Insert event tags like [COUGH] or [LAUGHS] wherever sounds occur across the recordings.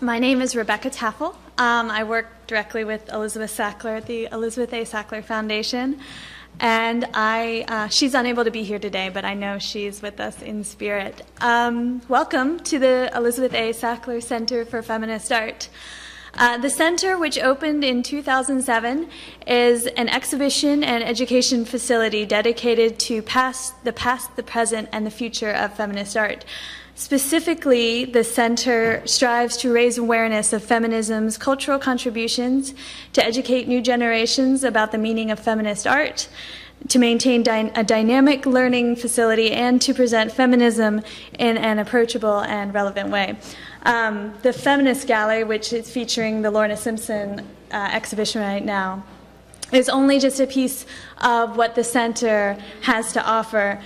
My name is Rebecca Taffel. Um, I work directly with Elizabeth Sackler at the Elizabeth A. Sackler Foundation. And I, uh, she's unable to be here today, but I know she's with us in spirit. Um, welcome to the Elizabeth A. Sackler Center for Feminist Art. Uh, the center, which opened in 2007, is an exhibition and education facility dedicated to past, the past, the present, and the future of feminist art. Specifically, the center strives to raise awareness of feminism's cultural contributions, to educate new generations about the meaning of feminist art, to maintain dy- a dynamic learning facility, and to present feminism in an approachable and relevant way. Um, the Feminist Gallery, which is featuring the Lorna Simpson uh, exhibition right now, is only just a piece of what the center has to offer.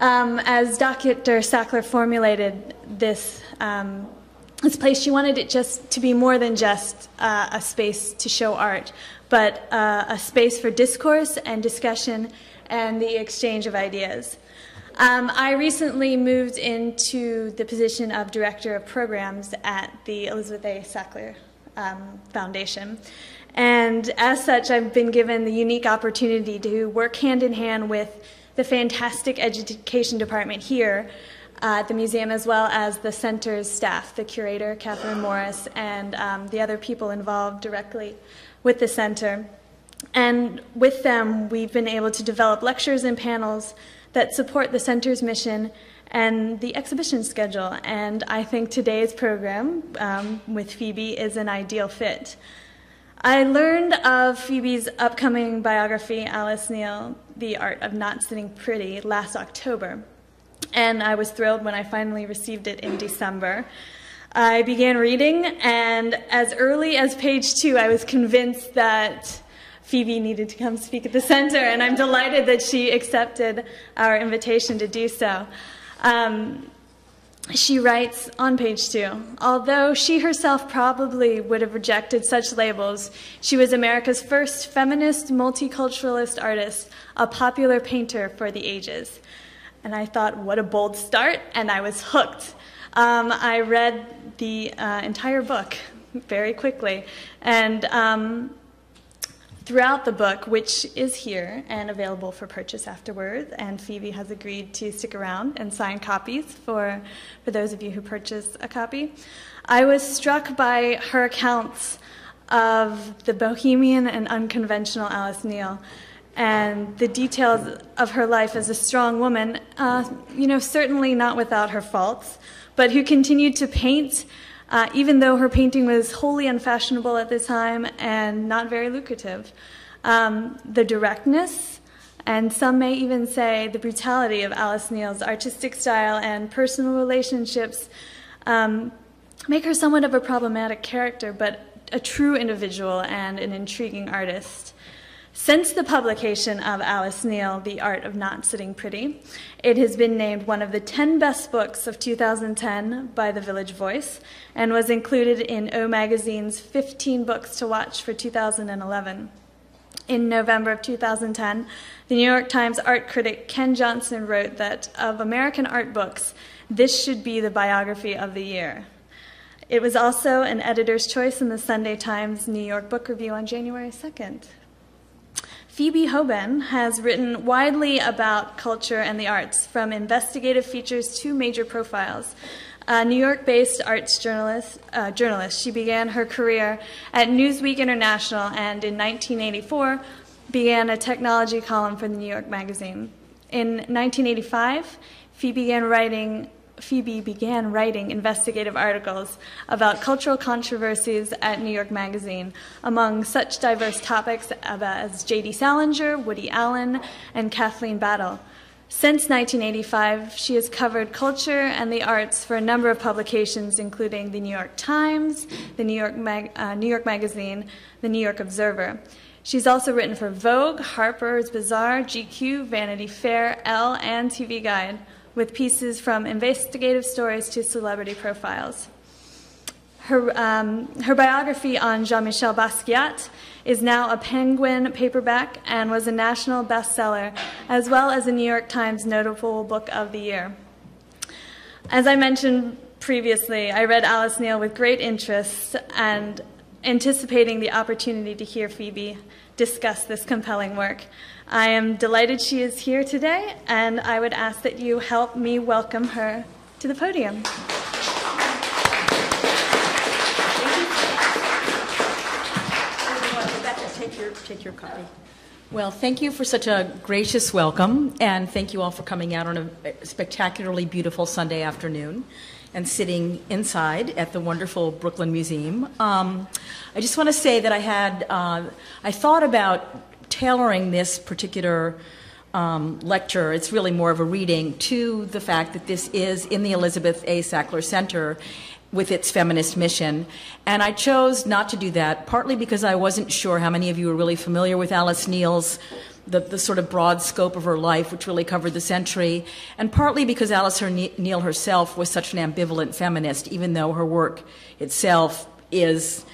Um, as Dr. Sackler formulated this, um, this place, she wanted it just to be more than just uh, a space to show art, but uh, a space for discourse and discussion and the exchange of ideas. Um, I recently moved into the position of Director of Programs at the Elizabeth A. Sackler um, Foundation. And as such, I've been given the unique opportunity to work hand in hand with the fantastic education department here at the museum, as well as the center's staff, the curator, Catherine Morris, and um, the other people involved directly with the center. And with them, we've been able to develop lectures and panels that support the center's mission and the exhibition schedule. And I think today's program um, with Phoebe is an ideal fit. I learned of Phoebe's upcoming biography, Alice Neel, The Art of Not Sitting Pretty, last October, and I was thrilled when I finally received it in December. I began reading, and as early as page two, I was convinced that Phoebe needed to come speak at the center, and I'm delighted that she accepted our invitation to do so. Um, she writes on page two although she herself probably would have rejected such labels, she was America's first feminist multiculturalist artist, a popular painter for the ages. And I thought, what a bold start, and I was hooked. Um, I read the uh, entire book very quickly, and um, throughout the book, which is here and available for purchase afterwards. And Phoebe has agreed to stick around and sign copies for, for those of you who purchase a copy. I was struck by her accounts of the bohemian and unconventional Alice Neel and the details of her life as a strong woman, uh, you know, certainly not without her faults, but who continued to paint uh, even though her painting was wholly unfashionable at the time and not very lucrative. Um, the directness, and some may even say the brutality of Alice Neel's artistic style and personal relationships um, make her somewhat of a problematic character, but a true individual and an intriguing artist. Since the publication of Alice Neel, The Art of Not Sitting Pretty, it has been named one of the 10 best books of 2010 by The Village Voice and was included in O Magazine's 15 Books to Watch for 2011. In November of 2010, the New York Times art critic Ken Johnson wrote that of American art books, this should be the biography of the year. It was also an editor's choice in the Sunday Times New York Book Review on January 2nd. Phoebe Hoban has written widely about culture and the arts, from investigative features to major profiles. A New York based arts journalist, uh, journalist, she began her career at Newsweek International and in 1984 began a technology column for the New York Magazine. In 1985, Phoebe began writing Phoebe began writing investigative articles about cultural controversies at New York Magazine, among such diverse topics as J.D. Salinger, Woody Allen, and Kathleen Battle. Since 1985, she has covered culture and the arts for a number of publications, including the New York Times, the New York, Mag- uh, New York Magazine, the New York Observer. She's also written for Vogue, Harper's Bazaar, GQ, Vanity Fair, Elle, and TV Guide with pieces from investigative stories to celebrity profiles. Her, um, her biography on Jean Michel Basquiat is now a Penguin paperback and was a national bestseller, as well as a New York Times Notable Book of the Year. As I mentioned previously, I read Alice Neel with great interest and anticipating the opportunity to hear Phoebe discuss this compelling work. I am delighted she is here today, and I would ask that you help me welcome her to the podium. Take your, copy. Well, thank you for such a gracious welcome, and thank you all for coming out on a spectacularly beautiful Sunday afternoon and sitting inside at the wonderful Brooklyn Museum. Um, I just want to say that I had, uh, I thought about tailoring this particular um, lecture, it's really more of a reading, to the fact that this is in the Elizabeth A. Sackler Center with its feminist mission. And I chose not to do that, partly because I wasn't sure how many of you are really familiar with Alice Neel's the, the sort of broad scope of her life, which really covered the century, and partly because Alice Neel herself was such an ambivalent feminist, even though her work itself is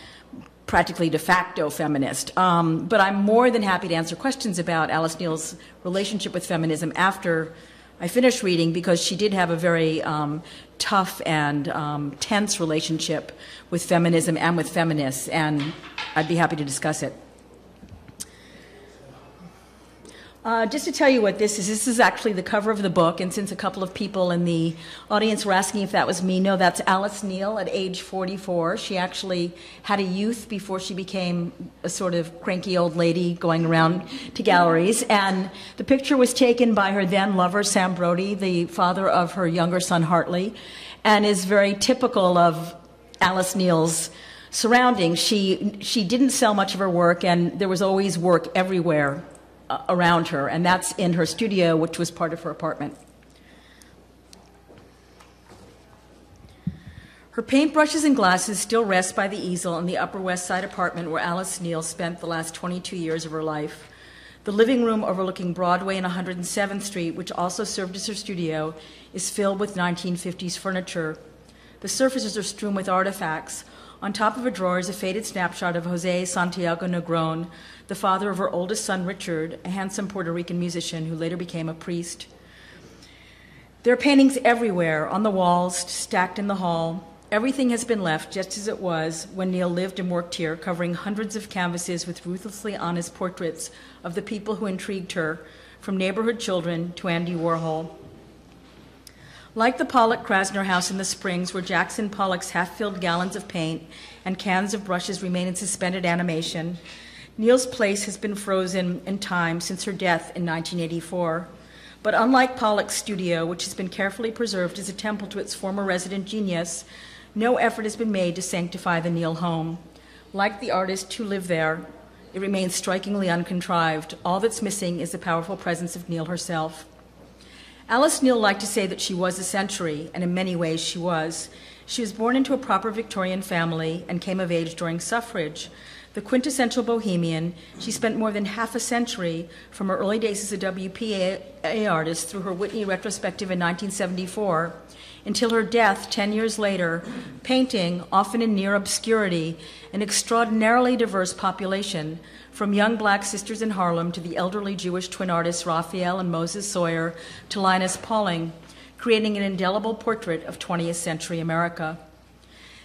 practically de facto feminist. Um, but I'm more than happy to answer questions about Alice Neel's relationship with feminism after I finished reading because she did have a very um, tough and um, tense relationship with feminism and with feminists, and I'd be happy to discuss it. Uh, just to tell you what this is, this is actually the cover of the book, and since a couple of people in the audience were asking if that was me, no, that's Alice Neel at age 44. She actually had a youth before she became a sort of cranky old lady going around to galleries, and the picture was taken by her then lover, Sam Brody, the father of her younger son, Hartley, and is very typical of Alice Neel's surroundings. She, she didn't sell much of her work, and there was always work everywhere around her, and that's in her studio, which was part of her apartment. Her paintbrushes and glasses still rest by the easel in the Upper West Side apartment where Alice Neel spent the last 22 years of her life. The living room overlooking Broadway and 107th Street, which also served as her studio, is filled with 1950s furniture. The surfaces are strewn with artifacts. On top of a drawer is a faded snapshot of Jose Santiago Negron, the father of her oldest son, Richard, a handsome Puerto Rican musician who later became a priest. There are paintings everywhere, on the walls, stacked in the hall. Everything has been left just as it was when Neel lived and worked here, covering hundreds of canvases with ruthlessly honest portraits of the people who intrigued her, from neighborhood children to Andy Warhol. Like the Pollock Krasner house in the Springs, where Jackson Pollock's half filled gallons of paint and cans of brushes remain in suspended animation, Neel's place has been frozen in time since her death in 1984. But unlike Pollock's studio, which has been carefully preserved as a temple to its former resident genius, no effort has been made to sanctify the Neel home. Like the artist who lived there, it remains strikingly uncontrived. All that's missing is the powerful presence of Neel herself. Alice Neel liked to say that she was a century, and in many ways she was. She was born into a proper Victorian family and came of age during suffrage, the quintessential bohemian, she spent more than half a century from her early days as a WPA artist through her Whitney retrospective in 1974 until her death 10 years later, painting, often in near obscurity, an extraordinarily diverse population, from young black sisters in Harlem to the elderly Jewish twin artists Raphael and Moses Soyer to Linus Pauling, creating an indelible portrait of 20th century America.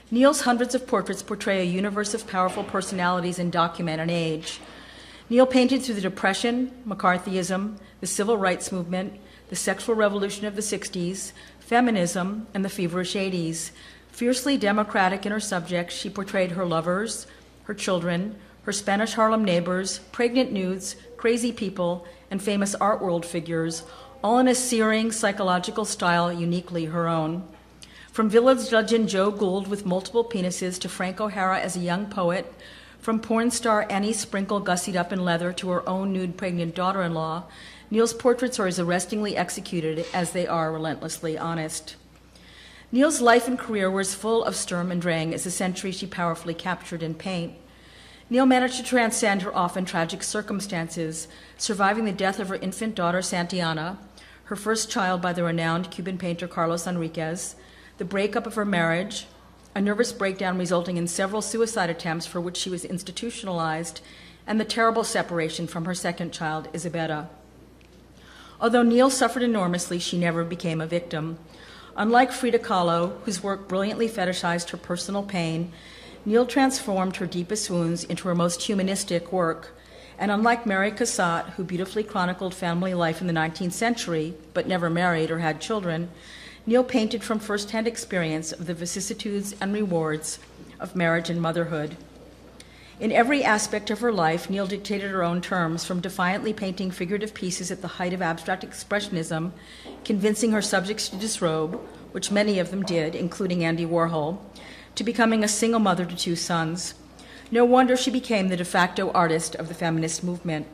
Neel's hundreds of portraits portray a universe of powerful personalities and document an age. Neel painted through the Depression, McCarthyism, the Civil Rights Movement, the sexual revolution of the 60s, feminism, and the feverish 80s. Fiercely democratic in her subjects, she portrayed her lovers, her children, her Spanish Harlem neighbors, pregnant nudes, crazy people, and famous art world figures, all in a searing psychological style uniquely her own. From village legend Joe Gould with multiple penises to Frank O'Hara as a young poet, from porn star Annie Sprinkle gussied up in leather to her own nude pregnant daughter in law, Neel's portraits are as arrestingly executed as they are relentlessly honest. Neel's life and career were as full of Sturm and Drang as the century she powerfully captured in paint. Neel managed to transcend her often tragic circumstances, surviving the death of her infant daughter Santillana, her first child by the renowned Cuban painter Carlos Enriquez, the breakup of her marriage, a nervous breakdown resulting in several suicide attempts for which she was institutionalized, and the terrible separation from her second child, Isabella. Although Neel suffered enormously, she never became a victim. Unlike Frida Kahlo, whose work brilliantly fetishized her personal pain, Neel transformed her deepest wounds into her most humanistic work. And unlike Mary Cassatt, who beautifully chronicled family life in the 19th century, but never married or had children, Neel painted from firsthand experience of the vicissitudes and rewards of marriage and motherhood. In every aspect of her life, Neel dictated her own terms, from defiantly painting figurative pieces at the height of abstract expressionism, convincing her subjects to disrobe, which many of them did, including Andy Warhol, to becoming a single mother to two sons. No wonder she became the de facto artist of the feminist movement.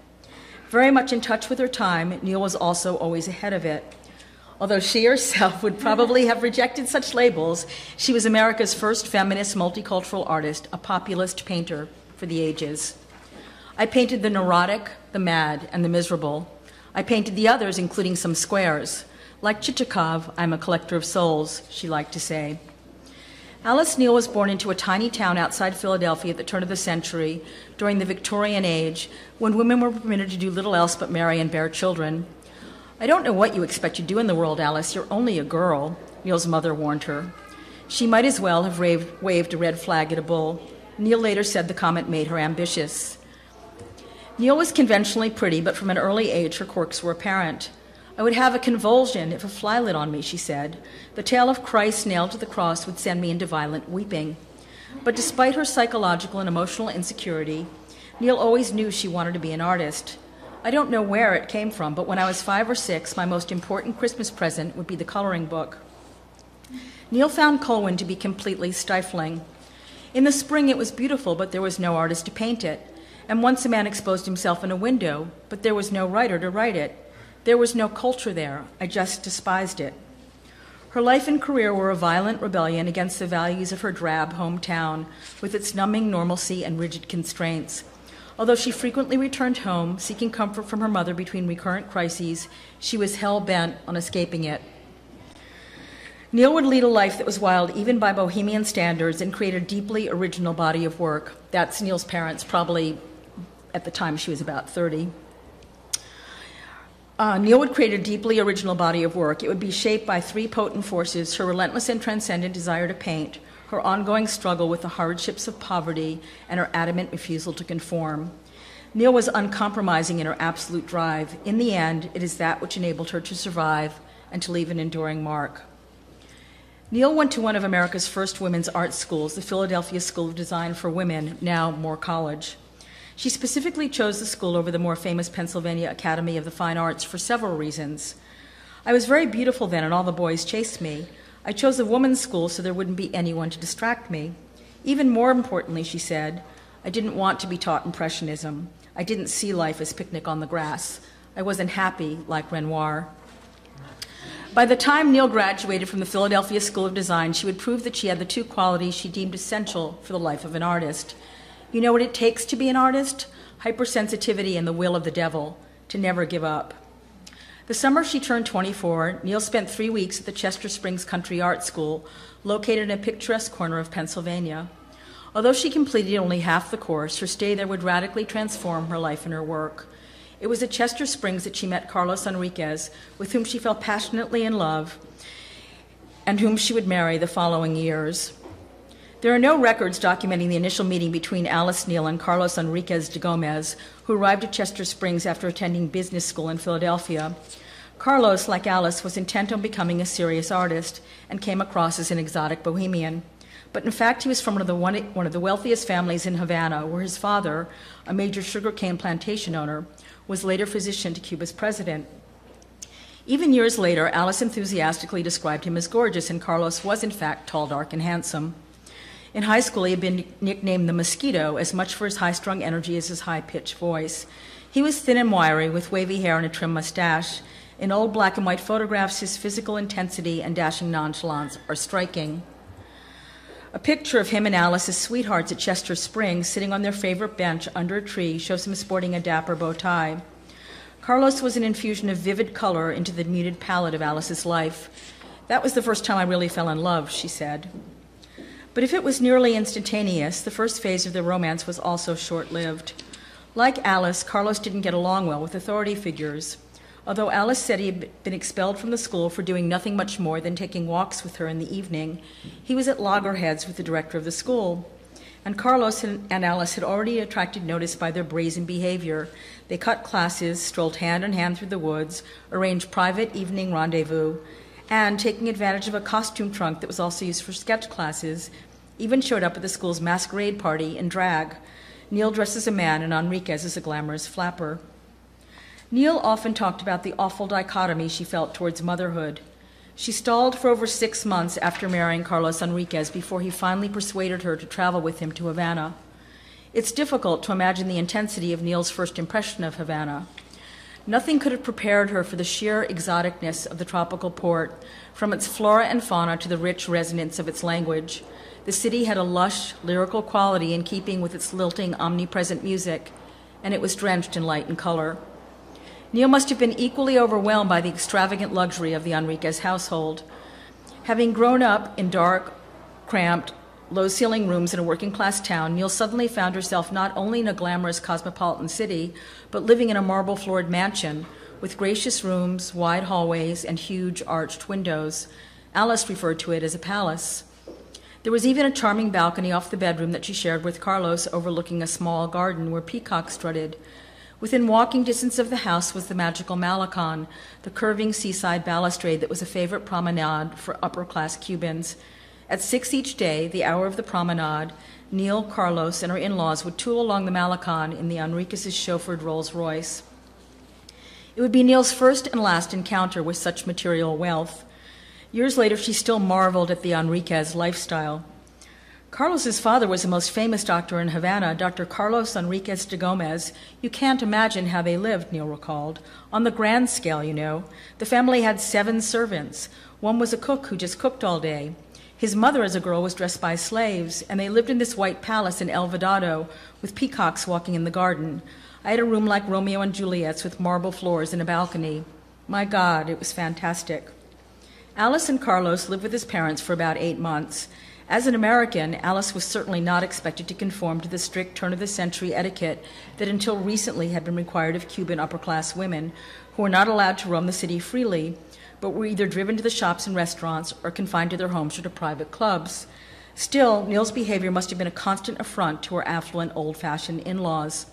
Very much in touch with her time, Neel was also always ahead of it. Although she herself [LAUGHS] would probably have rejected such labels, she was America's first feminist multicultural artist, a populist painter for the ages. I painted the neurotic, the mad, and the miserable. I painted the others, including some squares. Like Chichikov, I'm a collector of souls, she liked to say. Alice Neel was born into a tiny town outside Philadelphia at the turn of the century, during the Victorian age, when women were permitted to do little else but marry and bear children. I don't know what you expect to do in the world, Alice. You're only a girl, Neel's mother warned her. She might as well have waved a red flag at a bull. Neel later said the comment made her ambitious. Neel was conventionally pretty, but from an early age her quirks were apparent. I would have a convulsion if a fly lit on me, she said. The tale of Christ nailed to the cross would send me into violent weeping. But despite her psychological and emotional insecurity, Neel always knew she wanted to be an artist. I don't know where it came from, but when I was five or six, my most important Christmas present would be the coloring book. Neel found Colwyn to be completely stifling. In the spring, it was beautiful, but there was no artist to paint it. And once a man exposed himself in a window, but there was no writer to write it. There was no culture there. I just despised it. Her life and career were a violent rebellion against the values of her drab hometown, with its numbing normalcy and rigid constraints. Although she frequently returned home, seeking comfort from her mother between recurrent crises, she was hell bent on escaping it. Neel would lead a life that was wild even by bohemian standards and create a deeply original body of work. That's Neel's parents, probably at the time she was about 30. Uh, Neel would create a deeply original body of work. It would be shaped by three potent forces her relentless and transcendent desire to paint, her ongoing struggle with the hardships of poverty, and her adamant refusal to conform. Neel was uncompromising in her absolute drive. In the end, it is that which enabled her to survive and to leave an enduring mark. Neel went to one of America's first women's art schools, the Philadelphia School of Design for Women, now Moore College. She specifically chose the school over the more famous Pennsylvania Academy of the Fine Arts for several reasons. I was very beautiful then, and all the boys chased me. I chose a woman's school so there wouldn't be anyone to distract me. Even more importantly, she said, I didn't want to be taught Impressionism. I didn't see life as picnic on the grass. I wasn't happy like Renoir. By the time Neel graduated from the Philadelphia School of Design, she would prove that she had the two qualities she deemed essential for the life of an artist you know what it takes to be an artist? Hypersensitivity and the will of the devil, to never give up. The summer she turned 24, Neel spent three weeks at the Chester Springs Country Art School, located in a picturesque corner of Pennsylvania. Although she completed only half the course, her stay there would radically transform her life and her work. It was at Chester Springs that she met Carlos Enriquez, with whom she fell passionately in love and whom she would marry the following years. There are no records documenting the initial meeting between Alice Neel and Carlos Enriquez de Gomez, who arrived at Chester Springs after attending business school in Philadelphia. Carlos, like Alice, was intent on becoming a serious artist and came across as an exotic bohemian. But in fact, he was from one of the, one, one of the wealthiest families in Havana, where his father, a major sugarcane plantation owner, was later physician to Cuba's president. Even years later, Alice enthusiastically described him as gorgeous, and Carlos was, in fact, tall, dark, and handsome. In high school, he had been nicknamed the Mosquito, as much for his high strung energy as his high pitched voice. He was thin and wiry, with wavy hair and a trim mustache. In old black and white photographs, his physical intensity and dashing nonchalance are striking. A picture of him and Alice as sweethearts at Chester Springs, sitting on their favorite bench under a tree, shows him sporting a dapper bow tie. Carlos was an infusion of vivid color into the muted palette of Alice's life. That was the first time I really fell in love, she said. But if it was nearly instantaneous, the first phase of the romance was also short lived. Like Alice, Carlos didn't get along well with authority figures. Although Alice said he had been expelled from the school for doing nothing much more than taking walks with her in the evening, he was at loggerheads with the director of the school. And Carlos and Alice had already attracted notice by their brazen behavior. They cut classes, strolled hand in hand through the woods, arranged private evening rendezvous, and, taking advantage of a costume trunk that was also used for sketch classes, even showed up at the school's masquerade party in drag. Neel dressed as a man and Enriquez as a glamorous flapper. Neel often talked about the awful dichotomy she felt towards motherhood. She stalled for over six months after marrying Carlos Enriquez before he finally persuaded her to travel with him to Havana. It's difficult to imagine the intensity of Neel's first impression of Havana. Nothing could have prepared her for the sheer exoticness of the tropical port, from its flora and fauna to the rich resonance of its language. The city had a lush, lyrical quality in keeping with its lilting, omnipresent music, and it was drenched in light and color. Neel must have been equally overwhelmed by the extravagant luxury of the Enriquez household. Having grown up in dark, cramped, low ceiling rooms in a working class town, Neel suddenly found herself not only in a glamorous cosmopolitan city, but living in a marble floored mansion with gracious rooms, wide hallways, and huge arched windows. Alice referred to it as a palace. There was even a charming balcony off the bedroom that she shared with Carlos, overlooking a small garden where peacocks strutted. Within walking distance of the house was the magical Malecon, the curving seaside balustrade that was a favorite promenade for upper class Cubans. At six each day, the hour of the promenade, Neel, Carlos, and her in laws would tool along the Malecon in the Enriquez's chauffeured Rolls Royce. It would be Neel's first and last encounter with such material wealth. Years later, she still marveled at the Enriquez lifestyle. Carlos's father was the most famous doctor in Havana, Dr. Carlos Enriquez de Gomez. You can't imagine how they lived, Neel recalled. On the grand scale, you know. The family had seven servants. One was a cook who just cooked all day. His mother, as a girl, was dressed by slaves, and they lived in this white palace in El Vedado with peacocks walking in the garden. I had a room like Romeo and Juliet's with marble floors and a balcony. My God, it was fantastic. Alice and Carlos lived with his parents for about eight months. As an American, Alice was certainly not expected to conform to the strict turn of the century etiquette that until recently had been required of Cuban upper class women, who were not allowed to roam the city freely, but were either driven to the shops and restaurants or confined to their homes or to private clubs. Still, Neel's behavior must have been a constant affront to her affluent, old fashioned in laws.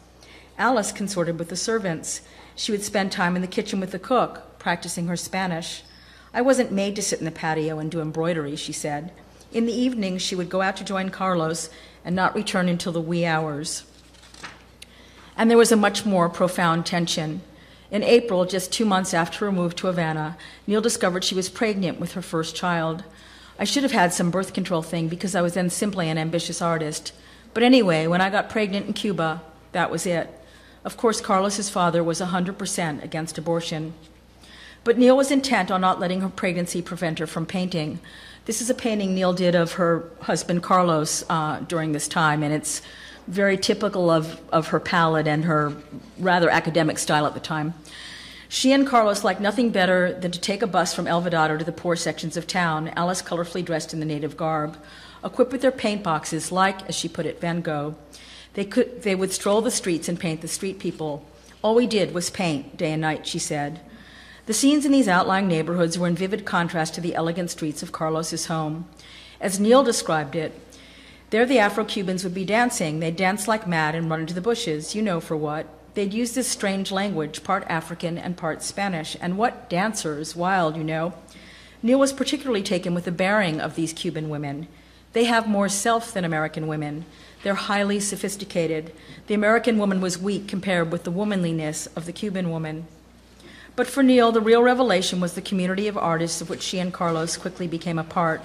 Alice consorted with the servants. She would spend time in the kitchen with the cook, practicing her Spanish. I wasn't made to sit in the patio and do embroidery, she said. In the evening, she would go out to join Carlos and not return until the wee hours. And there was a much more profound tension. In April, just two months after her move to Havana, Neel discovered she was pregnant with her first child. I should have had some birth control thing because I was then simply an ambitious artist. But anyway, when I got pregnant in Cuba, that was it. Of course, Carlos's father was 100% against abortion. But Neel was intent on not letting her pregnancy prevent her from painting. This is a painting Neel did of her husband Carlos uh, during this time, and it's very typical of, of her palette and her rather academic style at the time. She and Carlos liked nothing better than to take a bus from El Vedado to the poor sections of town, Alice colorfully dressed in the native garb. Equipped with their paint boxes, like, as she put it, Van Gogh, they, could, they would stroll the streets and paint the street people. All we did was paint, day and night, she said. The scenes in these outlying neighborhoods were in vivid contrast to the elegant streets of Carlos's home. As Neel described it, there the Afro Cubans would be dancing. They'd dance like mad and run into the bushes, you know for what. They'd use this strange language, part African and part Spanish. And what dancers, wild, you know. Neel was particularly taken with the bearing of these Cuban women. They have more self than American women. They're highly sophisticated. The American woman was weak compared with the womanliness of the Cuban woman. But for Neel, the real revelation was the community of artists of which she and Carlos quickly became a part.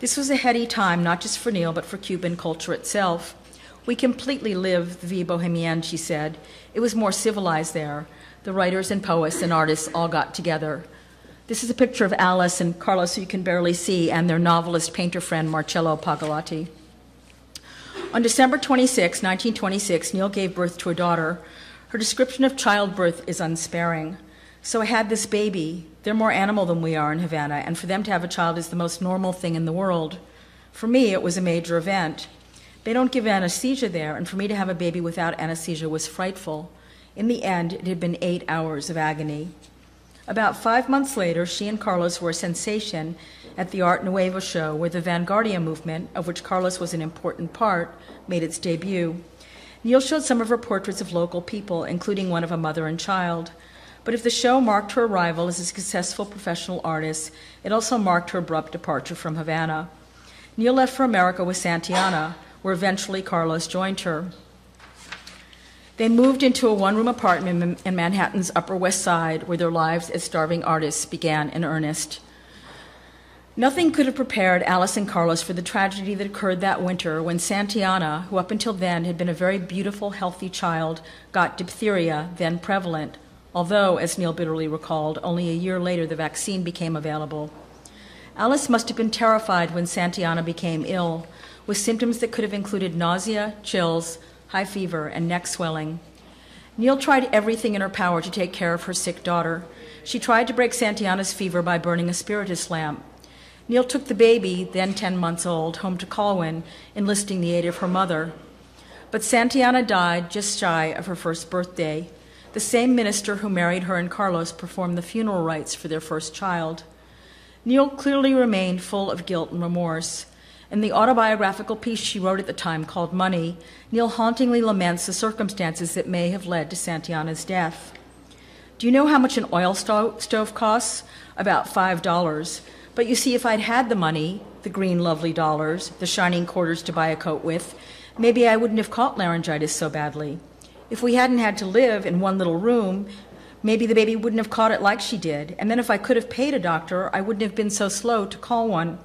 This was a heady time, not just for Neel, but for Cuban culture itself. We completely lived the vie she said. It was more civilized there. The writers and poets and artists all got together. This is a picture of Alice and Carlos, who you can barely see, and their novelist painter friend Marcello Pogolotti. On December 26, 1926, Neel gave birth to a daughter. Her description of childbirth is unsparing. So I had this baby. They're more animal than we are in Havana, and for them to have a child is the most normal thing in the world. For me, it was a major event. They don't give anesthesia there, and for me to have a baby without anesthesia was frightful. In the end, it had been eight hours of agony. About five months later, she and Carlos were a sensation at the Art Nuevo show, where the Vanguardia movement, of which Carlos was an important part, made its debut. Neel showed some of her portraits of local people, including one of a mother and child. But if the show marked her arrival as a successful professional artist, it also marked her abrupt departure from Havana. Neel left for America with Santillana, where eventually Carlos joined her. They moved into a one room apartment in Manhattan's Upper West Side, where their lives as starving artists began in earnest. Nothing could have prepared Alice and Carlos for the tragedy that occurred that winter when Santillana, who up until then had been a very beautiful, healthy child, got diphtheria, then prevalent, although, as Neel bitterly recalled, only a year later the vaccine became available. Alice must have been terrified when Santillana became ill, with symptoms that could have included nausea, chills, high fever, and neck swelling. Neel tried everything in her power to take care of her sick daughter. She tried to break Santillana's fever by burning a spiritus lamp. Neel took the baby, then 10 months old, home to Colwyn, enlisting the aid of her mother. But Santillana died just shy of her first birthday. The same minister who married her and Carlos performed the funeral rites for their first child. Neel clearly remained full of guilt and remorse. In the autobiographical piece she wrote at the time called Money, Neel hauntingly laments the circumstances that may have led to Santillana's death. Do you know how much an oil stove, stove costs? About $5. But you see, if I'd had the money, the green lovely dollars, the shining quarters to buy a coat with, maybe I wouldn't have caught laryngitis so badly. If we hadn't had to live in one little room, maybe the baby wouldn't have caught it like she did. And then if I could have paid a doctor, I wouldn't have been so slow to call one.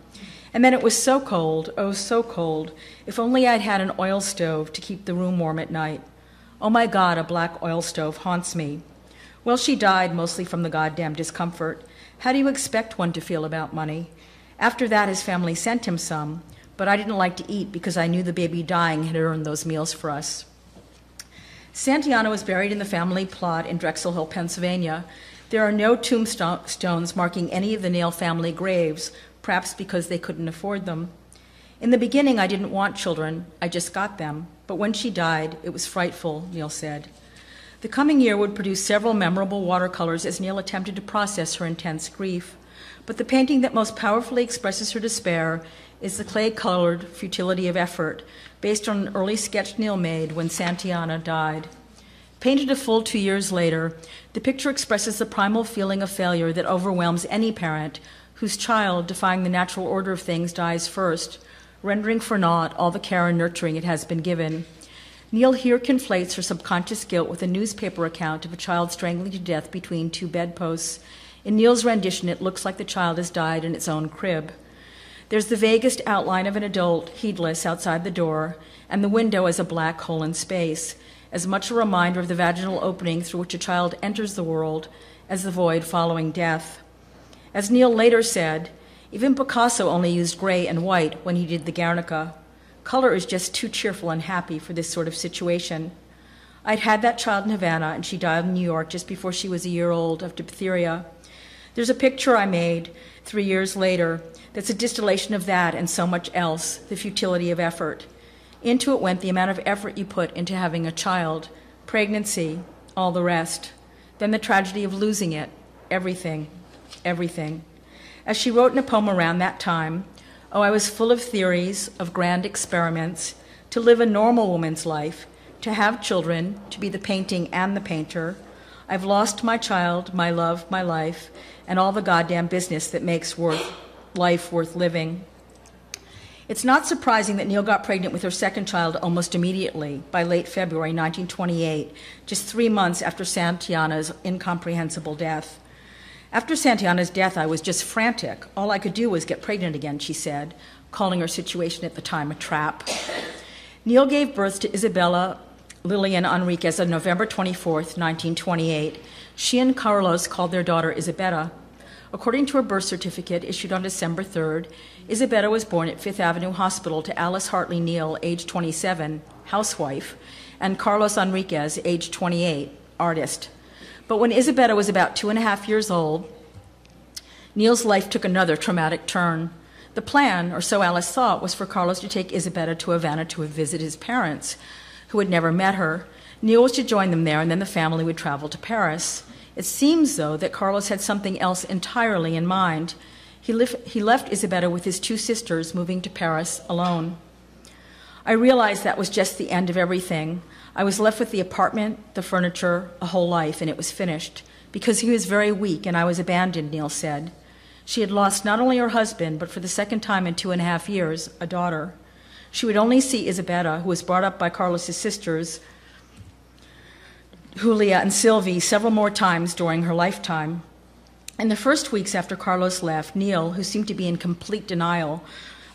And then it was so cold, oh, so cold. If only I'd had an oil stove to keep the room warm at night. Oh my God, a black oil stove haunts me. Well, she died mostly from the goddamn discomfort. How do you expect one to feel about money? After that, his family sent him some, but I didn't like to eat because I knew the baby dying had earned those meals for us. Santillana was buried in the family plot in Drexel Hill, Pennsylvania. There are no tombstones marking any of the Neel family graves, perhaps because they couldn't afford them. In the beginning, I didn't want children, I just got them. But when she died, it was frightful, Neel said. The coming year would produce several memorable watercolors as Neel attempted to process her intense grief. But the painting that most powerfully expresses her despair is the clay colored futility of effort, based on an early sketch Neel made when Santillana died. Painted a full two years later, the picture expresses the primal feeling of failure that overwhelms any parent whose child, defying the natural order of things, dies first, rendering for naught all the care and nurturing it has been given. Neel here conflates her subconscious guilt with a newspaper account of a child strangling to death between two bedposts. In Neel's rendition, it looks like the child has died in its own crib. There's the vaguest outline of an adult, heedless, outside the door, and the window as a black hole in space, as much a reminder of the vaginal opening through which a child enters the world as the void following death. As Neel later said, even Picasso only used gray and white when he did the Guernica. Color is just too cheerful and happy for this sort of situation. I'd had that child in Havana, and she died in New York just before she was a year old of diphtheria. There's a picture I made three years later that's a distillation of that and so much else the futility of effort. Into it went the amount of effort you put into having a child, pregnancy, all the rest. Then the tragedy of losing it, everything, everything. As she wrote in a poem around that time, Oh, I was full of theories, of grand experiments, to live a normal woman's life, to have children, to be the painting and the painter. I've lost my child, my love, my life, and all the goddamn business that makes worth, life worth living. It's not surprising that Neel got pregnant with her second child almost immediately, by late February 1928, just three months after Santillana's incomprehensible death. After Santillana's death, I was just frantic. All I could do was get pregnant again, she said, calling her situation at the time a trap. Neel gave birth to Isabella Lillian and Enriquez on November 24, 1928. She and Carlos called their daughter Isabella. According to her birth certificate issued on December 3rd, Isabella was born at Fifth Avenue Hospital to Alice Hartley Neel, age 27, housewife, and Carlos Enriquez, age 28, artist. But when Isabella was about two and a half years old, Neel's life took another traumatic turn. The plan, or so Alice thought, was for Carlos to take Isabella to Havana to visit his parents, who had never met her. Neel was to join them there, and then the family would travel to Paris. It seems, though, that Carlos had something else entirely in mind. He, lif- he left Isabella with his two sisters, moving to Paris alone. I realized that was just the end of everything. I was left with the apartment, the furniture, a whole life, and it was finished. Because he was very weak and I was abandoned, Neel said. She had lost not only her husband, but for the second time in two and a half years, a daughter. She would only see Isabella, who was brought up by Carlos's sisters, Julia and Sylvie, several more times during her lifetime. In the first weeks after Carlos left, Neel, who seemed to be in complete denial,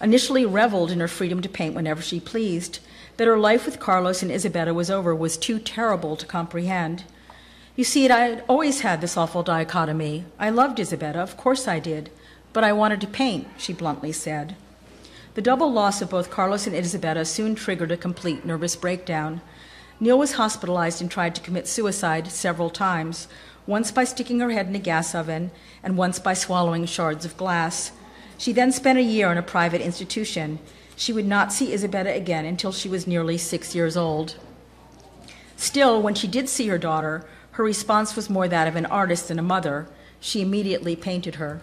initially reveled in her freedom to paint whenever she pleased. That her life with Carlos and Isabella was over was too terrible to comprehend. You see, I had always had this awful dichotomy. I loved Isabella, of course I did, but I wanted to paint, she bluntly said. The double loss of both Carlos and Isabella soon triggered a complete nervous breakdown. Neel was hospitalized and tried to commit suicide several times, once by sticking her head in a gas oven and once by swallowing shards of glass. She then spent a year in a private institution. She would not see Isabella again until she was nearly six years old. Still, when she did see her daughter, her response was more that of an artist than a mother. She immediately painted her.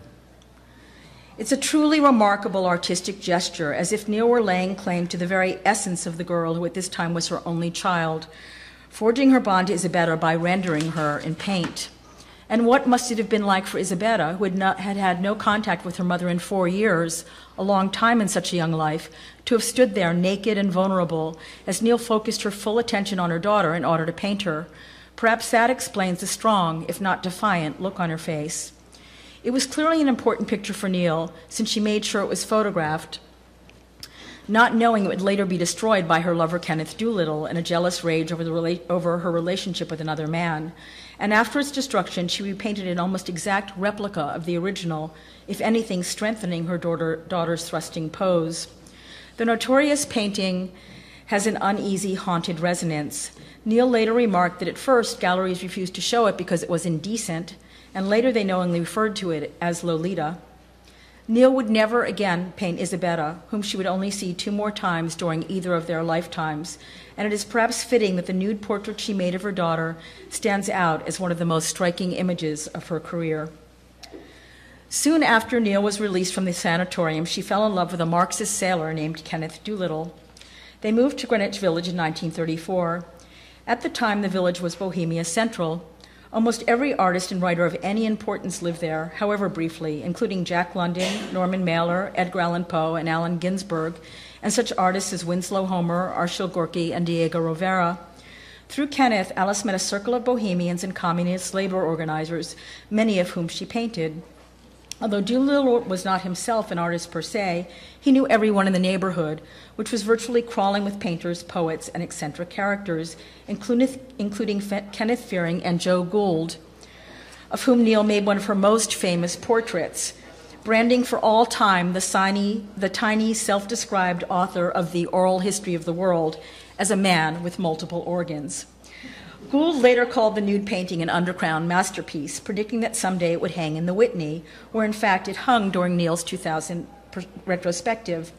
It's a truly remarkable artistic gesture, as if Neel were laying claim to the very essence of the girl who at this time was her only child, forging her bond to Isabella by rendering her in paint. And what must it have been like for Isabella, who had, not, had had no contact with her mother in four years, a long time in such a young life, to have stood there naked and vulnerable as Neel focused her full attention on her daughter in order to paint her, Perhaps that explains the strong, if not defiant, look on her face. It was clearly an important picture for Neel, since she made sure it was photographed, not knowing it would later be destroyed by her lover Kenneth Doolittle in a jealous rage over, rela- over her relationship with another man. And after its destruction, she repainted an almost exact replica of the original, if anything, strengthening her daughter, daughter's thrusting pose. The notorious painting has an uneasy, haunted resonance. Neel later remarked that at first galleries refused to show it because it was indecent, and later they knowingly referred to it as Lolita. Neel would never again paint Isabella, whom she would only see two more times during either of their lifetimes, and it is perhaps fitting that the nude portrait she made of her daughter stands out as one of the most striking images of her career. Soon after Neel was released from the sanatorium, she fell in love with a Marxist sailor named Kenneth Doolittle. They moved to Greenwich Village in 1934. At the time, the village was Bohemia Central. Almost every artist and writer of any importance lived there, however briefly, including Jack London, Norman Mailer, Edgar Allan Poe, and Allen Ginsberg, and such artists as Winslow Homer, Arshile Gorky, and Diego Rivera. Through Kenneth, Alice met a circle of bohemians and communist labor organizers, many of whom she painted. Although Doolittle was not himself an artist per se, he knew everyone in the neighborhood, which was virtually crawling with painters, poets, and eccentric characters, including, including Kenneth Fearing and Joe Gould, of whom Neel made one of her most famous portraits, branding for all time the, tiny, the tiny self described author of the oral history of the world as a man with multiple organs. Gould later called the nude painting an underground masterpiece, predicting that someday it would hang in the Whitney, where in fact it hung during Neel's 2000 retrospective.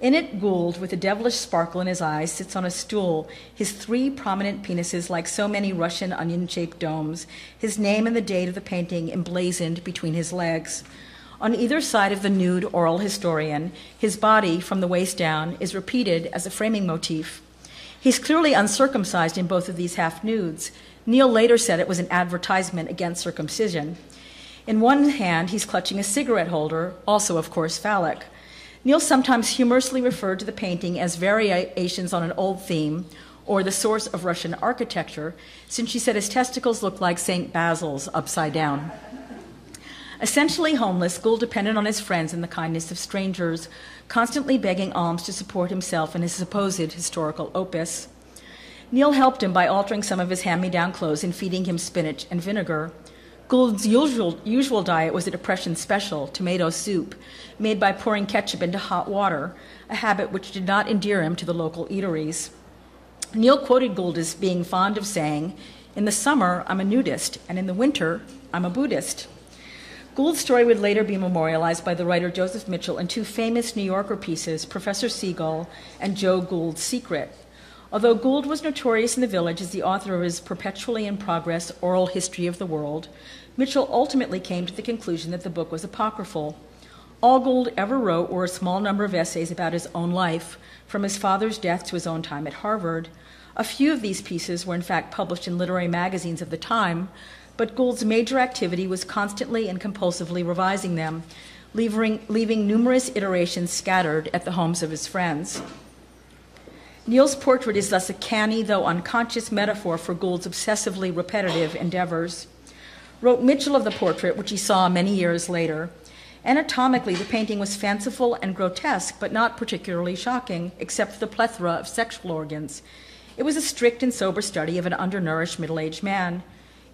In it, Gould, with a devilish sparkle in his eyes, sits on a stool, his three prominent penises like so many Russian onion shaped domes, his name and the date of the painting emblazoned between his legs. On either side of the nude oral historian, his body, from the waist down, is repeated as a framing motif. He's clearly uncircumcised in both of these half nudes. Neel later said it was an advertisement against circumcision. In one hand, he's clutching a cigarette holder, also, of course, phallic. Neel sometimes humorously referred to the painting as variations on an old theme or the source of Russian architecture, since she said his testicles looked like St. Basil's upside down. Essentially homeless, Gould depended on his friends and the kindness of strangers, constantly begging alms to support himself and his supposed historical opus. Neel helped him by altering some of his hand me down clothes and feeding him spinach and vinegar. Gould's usual, usual diet was a Depression special, tomato soup, made by pouring ketchup into hot water, a habit which did not endear him to the local eateries. Neel quoted Gould as being fond of saying, In the summer, I'm a nudist, and in the winter, I'm a Buddhist. Gould's story would later be memorialized by the writer Joseph Mitchell in two famous New Yorker pieces, Professor Seagull and Joe Gould's Secret. Although Gould was notorious in the village as the author of his perpetually in progress oral history of the world, Mitchell ultimately came to the conclusion that the book was apocryphal. All Gould ever wrote were a small number of essays about his own life, from his father's death to his own time at Harvard. A few of these pieces were in fact published in literary magazines of the time, but Gould's major activity was constantly and compulsively revising them, leaving, leaving numerous iterations scattered at the homes of his friends. Neel's portrait is thus a canny, though unconscious, metaphor for Gould's obsessively repetitive endeavors. Wrote Mitchell of the portrait, which he saw many years later, Anatomically, the painting was fanciful and grotesque, but not particularly shocking, except for the plethora of sexual organs. It was a strict and sober study of an undernourished middle aged man.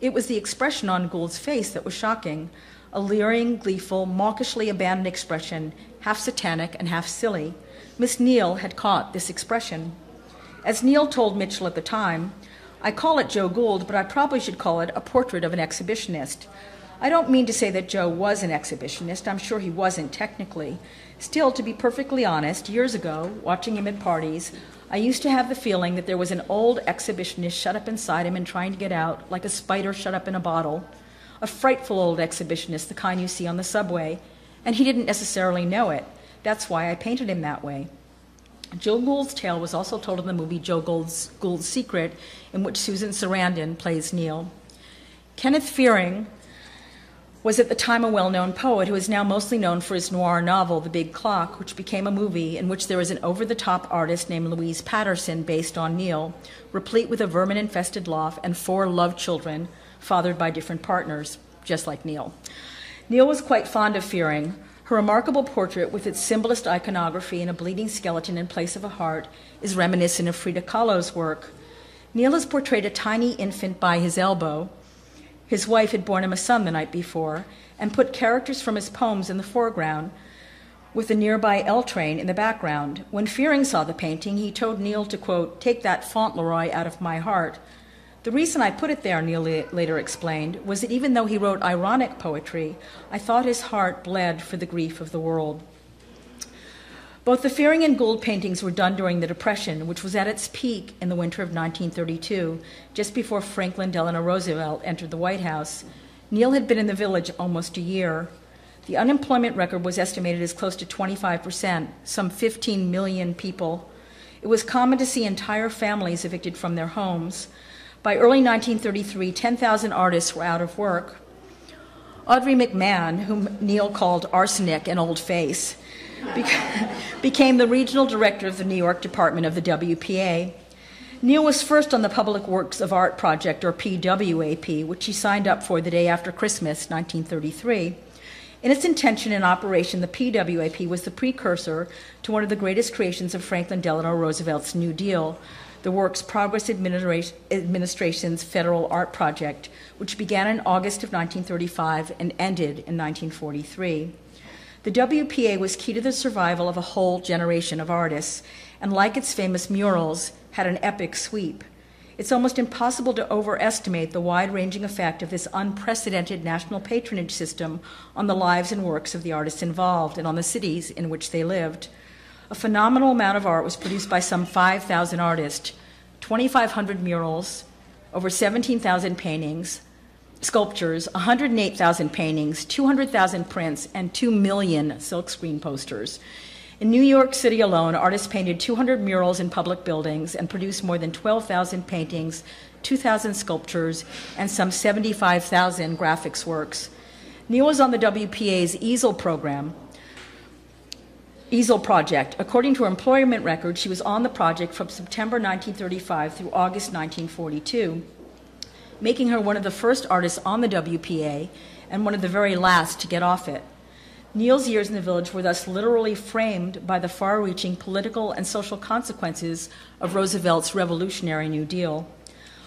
It was the expression on Gould's face that was shocking a leering, gleeful, mawkishly abandoned expression, half satanic and half silly. Miss Neel had caught this expression. As Neel told Mitchell at the time, I call it Joe Gould, but I probably should call it a portrait of an exhibitionist. I don't mean to say that Joe was an exhibitionist. I'm sure he wasn't technically. Still, to be perfectly honest, years ago, watching him at parties, I used to have the feeling that there was an old exhibitionist shut up inside him and trying to get out, like a spider shut up in a bottle. A frightful old exhibitionist, the kind you see on the subway. And he didn't necessarily know it. That's why I painted him that way. Joe Gould's tale was also told in the movie Joe Gould's, Gould's Secret, in which Susan Sarandon plays Neel. Kenneth Fearing, was at the time a well known poet who is now mostly known for his noir novel, The Big Clock, which became a movie in which there is an over the top artist named Louise Patterson based on Neel, replete with a vermin infested loft and four love children fathered by different partners, just like Neel. Neel was quite fond of Fearing. Her remarkable portrait, with its symbolist iconography and a bleeding skeleton in place of a heart, is reminiscent of Frida Kahlo's work. Neel has portrayed a tiny infant by his elbow, his wife had borne him a son the night before, and put characters from his poems in the foreground, with the nearby L train in the background. When Fearing saw the painting, he told Neel to, quote, take that Fauntleroy out of my heart. The reason I put it there, Neel later explained, was that even though he wrote ironic poetry, I thought his heart bled for the grief of the world. Both the Fearing and Gould paintings were done during the Depression, which was at its peak in the winter of 1932, just before Franklin Delano Roosevelt entered the White House. Neel had been in the village almost a year. The unemployment record was estimated as close to 25%, some 15 million people. It was common to see entire families evicted from their homes. By early 1933, 10,000 artists were out of work. Audrey McMahon, whom Neel called arsenic and old face, [LAUGHS] became the regional director of the New York department of the WPA. Neel was first on the Public Works of Art Project, or PWAP, which he signed up for the day after Christmas, 1933. In its intention and operation, the PWAP was the precursor to one of the greatest creations of Franklin Delano Roosevelt's New Deal, the Works Progress Administration's Federal Art Project, which began in August of 1935 and ended in 1943. The WPA was key to the survival of a whole generation of artists, and like its famous murals, had an epic sweep. It's almost impossible to overestimate the wide ranging effect of this unprecedented national patronage system on the lives and works of the artists involved and on the cities in which they lived. A phenomenal amount of art was produced by some 5,000 artists, 2,500 murals, over 17,000 paintings, sculptures, 108,000 paintings, 200,000 prints, and 2 million silkscreen posters. In New York City alone, artists painted 200 murals in public buildings and produced more than 12,000 paintings, 2,000 sculptures, and some 75,000 graphics works. Neel was on the WPA's easel program, easel project. According to her employment record, she was on the project from September 1935 through August 1942 making her one of the first artists on the WPA and one of the very last to get off it. Neel's years in the village were thus literally framed by the far reaching political and social consequences of Roosevelt's revolutionary New Deal.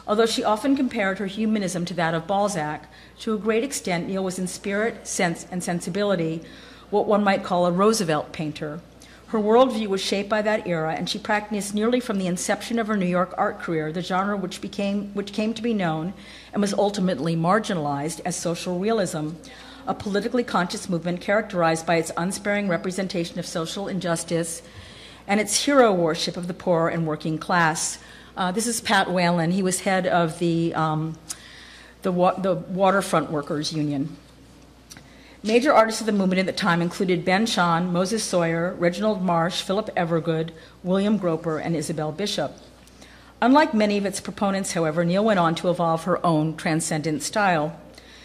Although she often compared her humanism to that of Balzac, to a great extent, Neel was in spirit, sense, and sensibility what one might call a Roosevelt painter. Her worldview was shaped by that era, and she practiced nearly from the inception of her New York art career the genre which, became, which came to be known and was ultimately marginalized as social realism, a politically conscious movement characterized by its unsparing representation of social injustice and its hero worship of the poor and working class. Uh, this is Pat Whalen. He was head of the, um, the, wa- the Waterfront Workers Union. Major artists of the movement at the time included Ben Shahn, Moses Soyer, Reginald Marsh, Philip Evergood, William Gropper, and Isabel Bishop. Unlike many of its proponents, however, Neel went on to evolve her own transcendent style.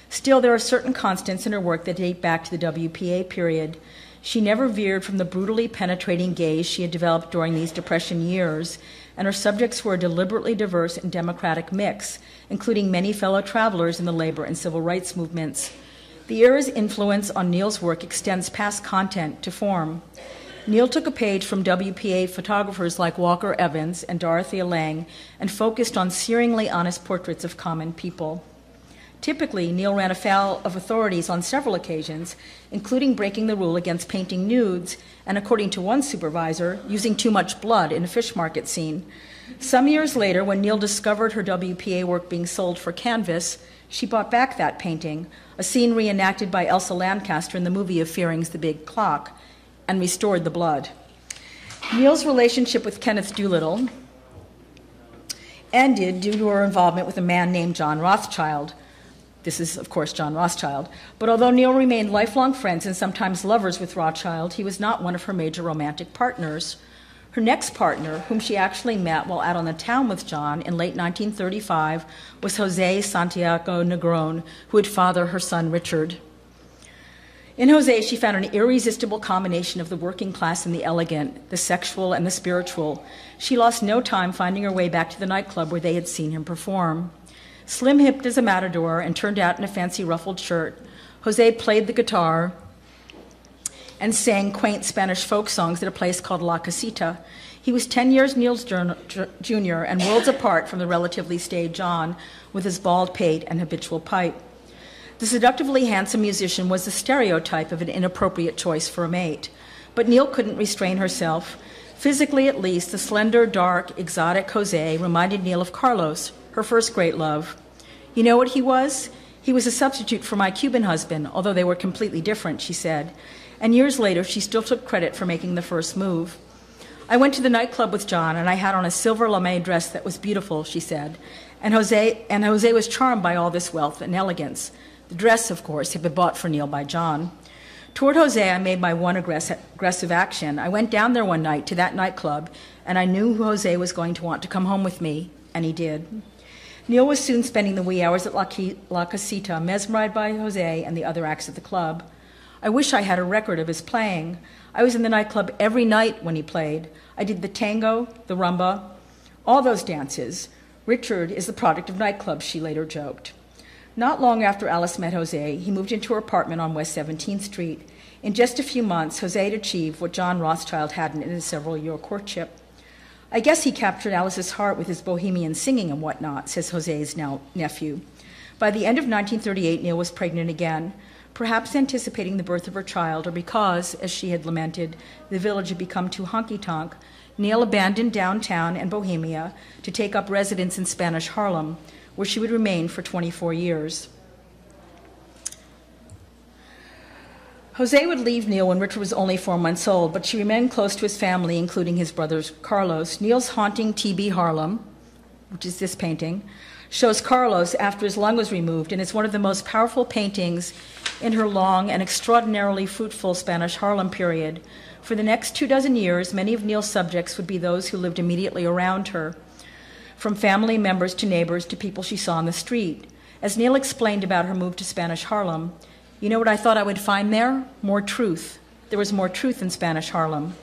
Still, there are certain constants in her work that date back to the WPA period. She never veered from the brutally penetrating gaze she had developed during these Depression years, and her subjects were a deliberately diverse and democratic mix, including many fellow travelers in the labor and civil rights movements. The era's influence on Neel's work extends past content to form. Neel took a page from WPA photographers like Walker Evans and Dorothea Lange and focused on searingly honest portraits of common people. Typically, Neel ran afoul of authorities on several occasions, including breaking the rule against painting nudes and, according to one supervisor, using too much blood in a fish market scene. Some years later, when Neel discovered her WPA work being sold for canvas, she bought back that painting, a scene reenacted by Elsa Lanchester in the movie of Fearing's The Big Clock, and restored the blood. Neel's relationship with Kenneth Doolittle ended due to her involvement with a man named John Rothschild, this is, of course, John Rothschild. But although Neel remained lifelong friends and sometimes lovers with Rothschild, he was not one of her major romantic partners. Her next partner, whom she actually met while out on the town with John in late 1935, was Jose Santiago Negron, who would father her son Richard. In Jose, she found an irresistible combination of the working class and the elegant, the sexual and the spiritual. She lost no time finding her way back to the nightclub where they had seen him perform. Slim hipped as a matador and turned out in a fancy ruffled shirt, Jose played the guitar and sang quaint Spanish folk songs at a place called La Casita. He was 10 years Neel's junior and worlds apart from the relatively staid John with his bald pate and habitual pipe. The seductively handsome musician was the stereotype of an inappropriate choice for a mate. But Neel couldn't restrain herself. Physically, at least, the slender, dark, exotic Jose reminded Neel of Carlos, her first great love. You know what he was? He was a substitute for my Cuban husband, although they were completely different, she said. And years later, she still took credit for making the first move. I went to the nightclub with John, and I had on a silver lame dress that was beautiful, she said. And Jose, and Jose was charmed by all this wealth and elegance. The dress, of course, had been bought for Neel by John. Toward Jose, I made my one aggressive action. I went down there one night to that nightclub, and I knew Jose was going to want to come home with me, and he did. Neel was soon spending the wee hours at La, La Casita, mesmerized by Jose and the other acts of the club. I wish I had a record of his playing. I was in the nightclub every night when he played. I did the tango, the rumba, all those dances. Richard is the product of nightclubs, she later joked. Not long after Alice met Jose, he moved into her apartment on West 17th Street. In just a few months, Jose had achieved what John Rothschild hadn't in his several year courtship. I guess he captured Alice's heart with his bohemian singing and whatnot, says Jose's now nephew. By the end of 1938, Neel was pregnant again, perhaps anticipating the birth of her child, or because, as she had lamented, the village had become too honky tonk. Neel abandoned downtown and Bohemia to take up residence in Spanish Harlem, where she would remain for 24 years. Jose would leave Neel when Richard was only four months old, but she remained close to his family, including his brother Carlos. Neel's haunting TB Harlem, which is this painting, shows Carlos after his lung was removed, and it's one of the most powerful paintings in her long and extraordinarily fruitful Spanish Harlem period. For the next two dozen years, many of Neel's subjects would be those who lived immediately around her, from family members to neighbors to people she saw on the street. As Neel explained about her move to Spanish Harlem, you know what I thought I would find there? More truth. There was more truth in Spanish Harlem.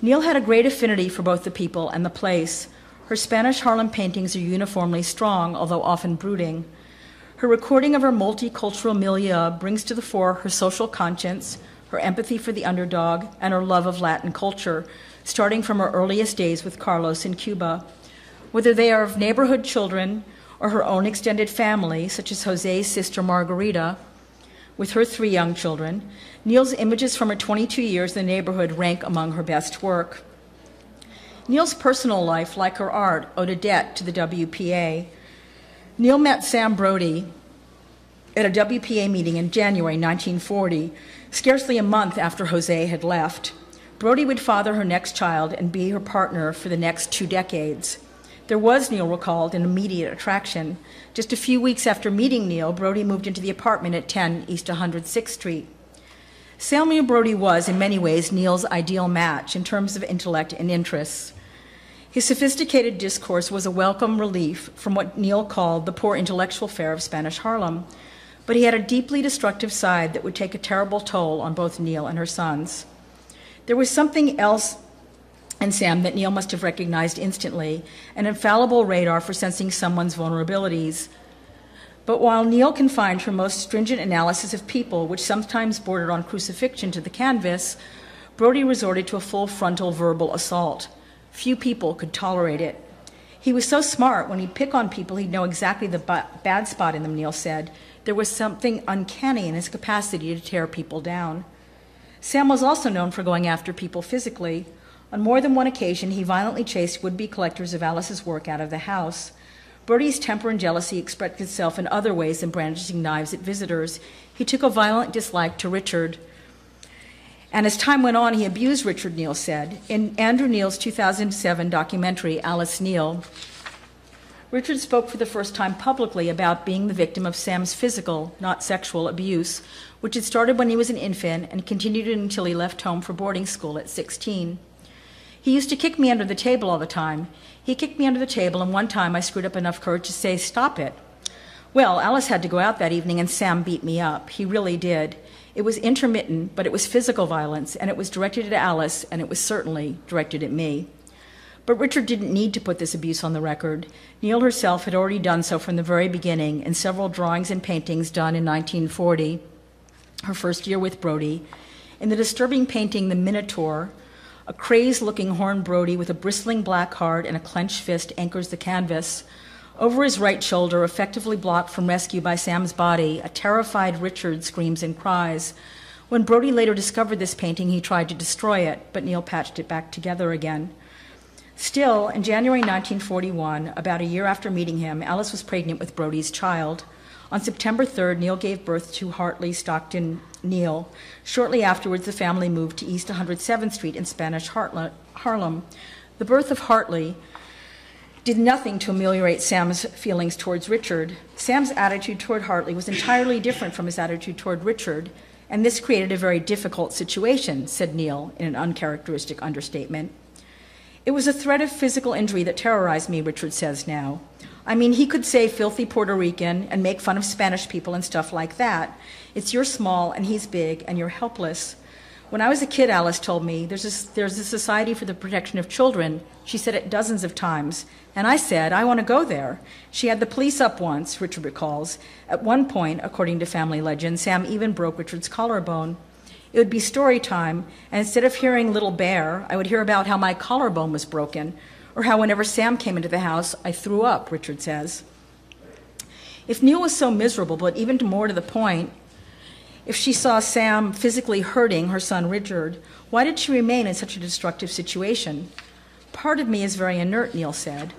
Neel had a great affinity for both the people and the place. Her Spanish Harlem paintings are uniformly strong, although often brooding. Her recording of her multicultural milieu brings to the fore her social conscience, her empathy for the underdog, and her love of Latin culture, starting from her earliest days with Carlos in Cuba. Whether they are of neighborhood children or her own extended family, such as Jose's sister Margarita, with her three young children, Neel's images from her 22 years in the neighborhood rank among her best work. Neel's personal life, like her art, owed a debt to the WPA. Neel met Sam Brody at a WPA meeting in January 1940, scarcely a month after Jose had left. Brody would father her next child and be her partner for the next two decades. There was, Neel recalled, an immediate attraction. Just a few weeks after meeting Neel, Brody moved into the apartment at 10 East 106th Street. Samuel Brody was, in many ways, Neel's ideal match in terms of intellect and interests. His sophisticated discourse was a welcome relief from what Neel called the poor intellectual fare of Spanish Harlem, but he had a deeply destructive side that would take a terrible toll on both Neel and her sons. There was something else in Sam that Neel must have recognized instantly an infallible radar for sensing someone's vulnerabilities. But while Neel confined her most stringent analysis of people, which sometimes bordered on crucifixion, to the canvas, Brody resorted to a full frontal verbal assault. Few people could tolerate it. He was so smart, when he'd pick on people, he'd know exactly the bad spot in them, Neel said. There was something uncanny in his capacity to tear people down. Sam was also known for going after people physically. On more than one occasion, he violently chased would be collectors of Alice's work out of the house. Brody's temper and jealousy expressed itself in other ways than brandishing knives at visitors. He took a violent dislike to Richard. And as time went on, he abused Richard, Neel said. In Andrew Neel's 2007 documentary, Alice Neel, Richard spoke for the first time publicly about being the victim of Sam's physical, not sexual, abuse, which had started when he was an infant and continued until he left home for boarding school at 16. He used to kick me under the table all the time. He kicked me under the table, and one time I screwed up enough courage to say, Stop it. Well, Alice had to go out that evening, and Sam beat me up. He really did. It was intermittent, but it was physical violence, and it was directed at Alice, and it was certainly directed at me. But Richard didn't need to put this abuse on the record. Neel herself had already done so from the very beginning in several drawings and paintings done in 1940, her first year with Brody. In the disturbing painting, The Minotaur, a crazed looking horned Brody with a bristling black heart and a clenched fist anchors the canvas. Over his right shoulder, effectively blocked from rescue by Sam's body, a terrified Richard screams and cries. When Brody later discovered this painting, he tried to destroy it, but Neel patched it back together again. Still, in January 1941, about a year after meeting him, Alice was pregnant with Brody's child. On September 3rd, Neel gave birth to Hartley Stockton Neel. Shortly afterwards, the family moved to East 107th Street in Spanish Harlem. The birth of Hartley did nothing to ameliorate Sam's feelings towards Richard. Sam's attitude toward Hartley was entirely different from his attitude toward Richard, and this created a very difficult situation, said Neel in an uncharacteristic understatement. It was a threat of physical injury that terrorized me, Richard says now. I mean, he could say filthy Puerto Rican and make fun of Spanish people and stuff like that. It's you're small and he's big and you're helpless. When I was a kid, Alice told me, there's a, there's a society for the protection of children. She said it dozens of times. And I said, I want to go there. She had the police up once, Richard recalls. At one point, according to family legend, Sam even broke Richard's collarbone. It would be story time, and instead of hearing Little Bear, I would hear about how my collarbone was broken, or how whenever Sam came into the house, I threw up, Richard says. If Neel was so miserable, but even more to the point, if she saw Sam physically hurting her son Richard, why did she remain in such a destructive situation? Part of me is very inert, Neel said.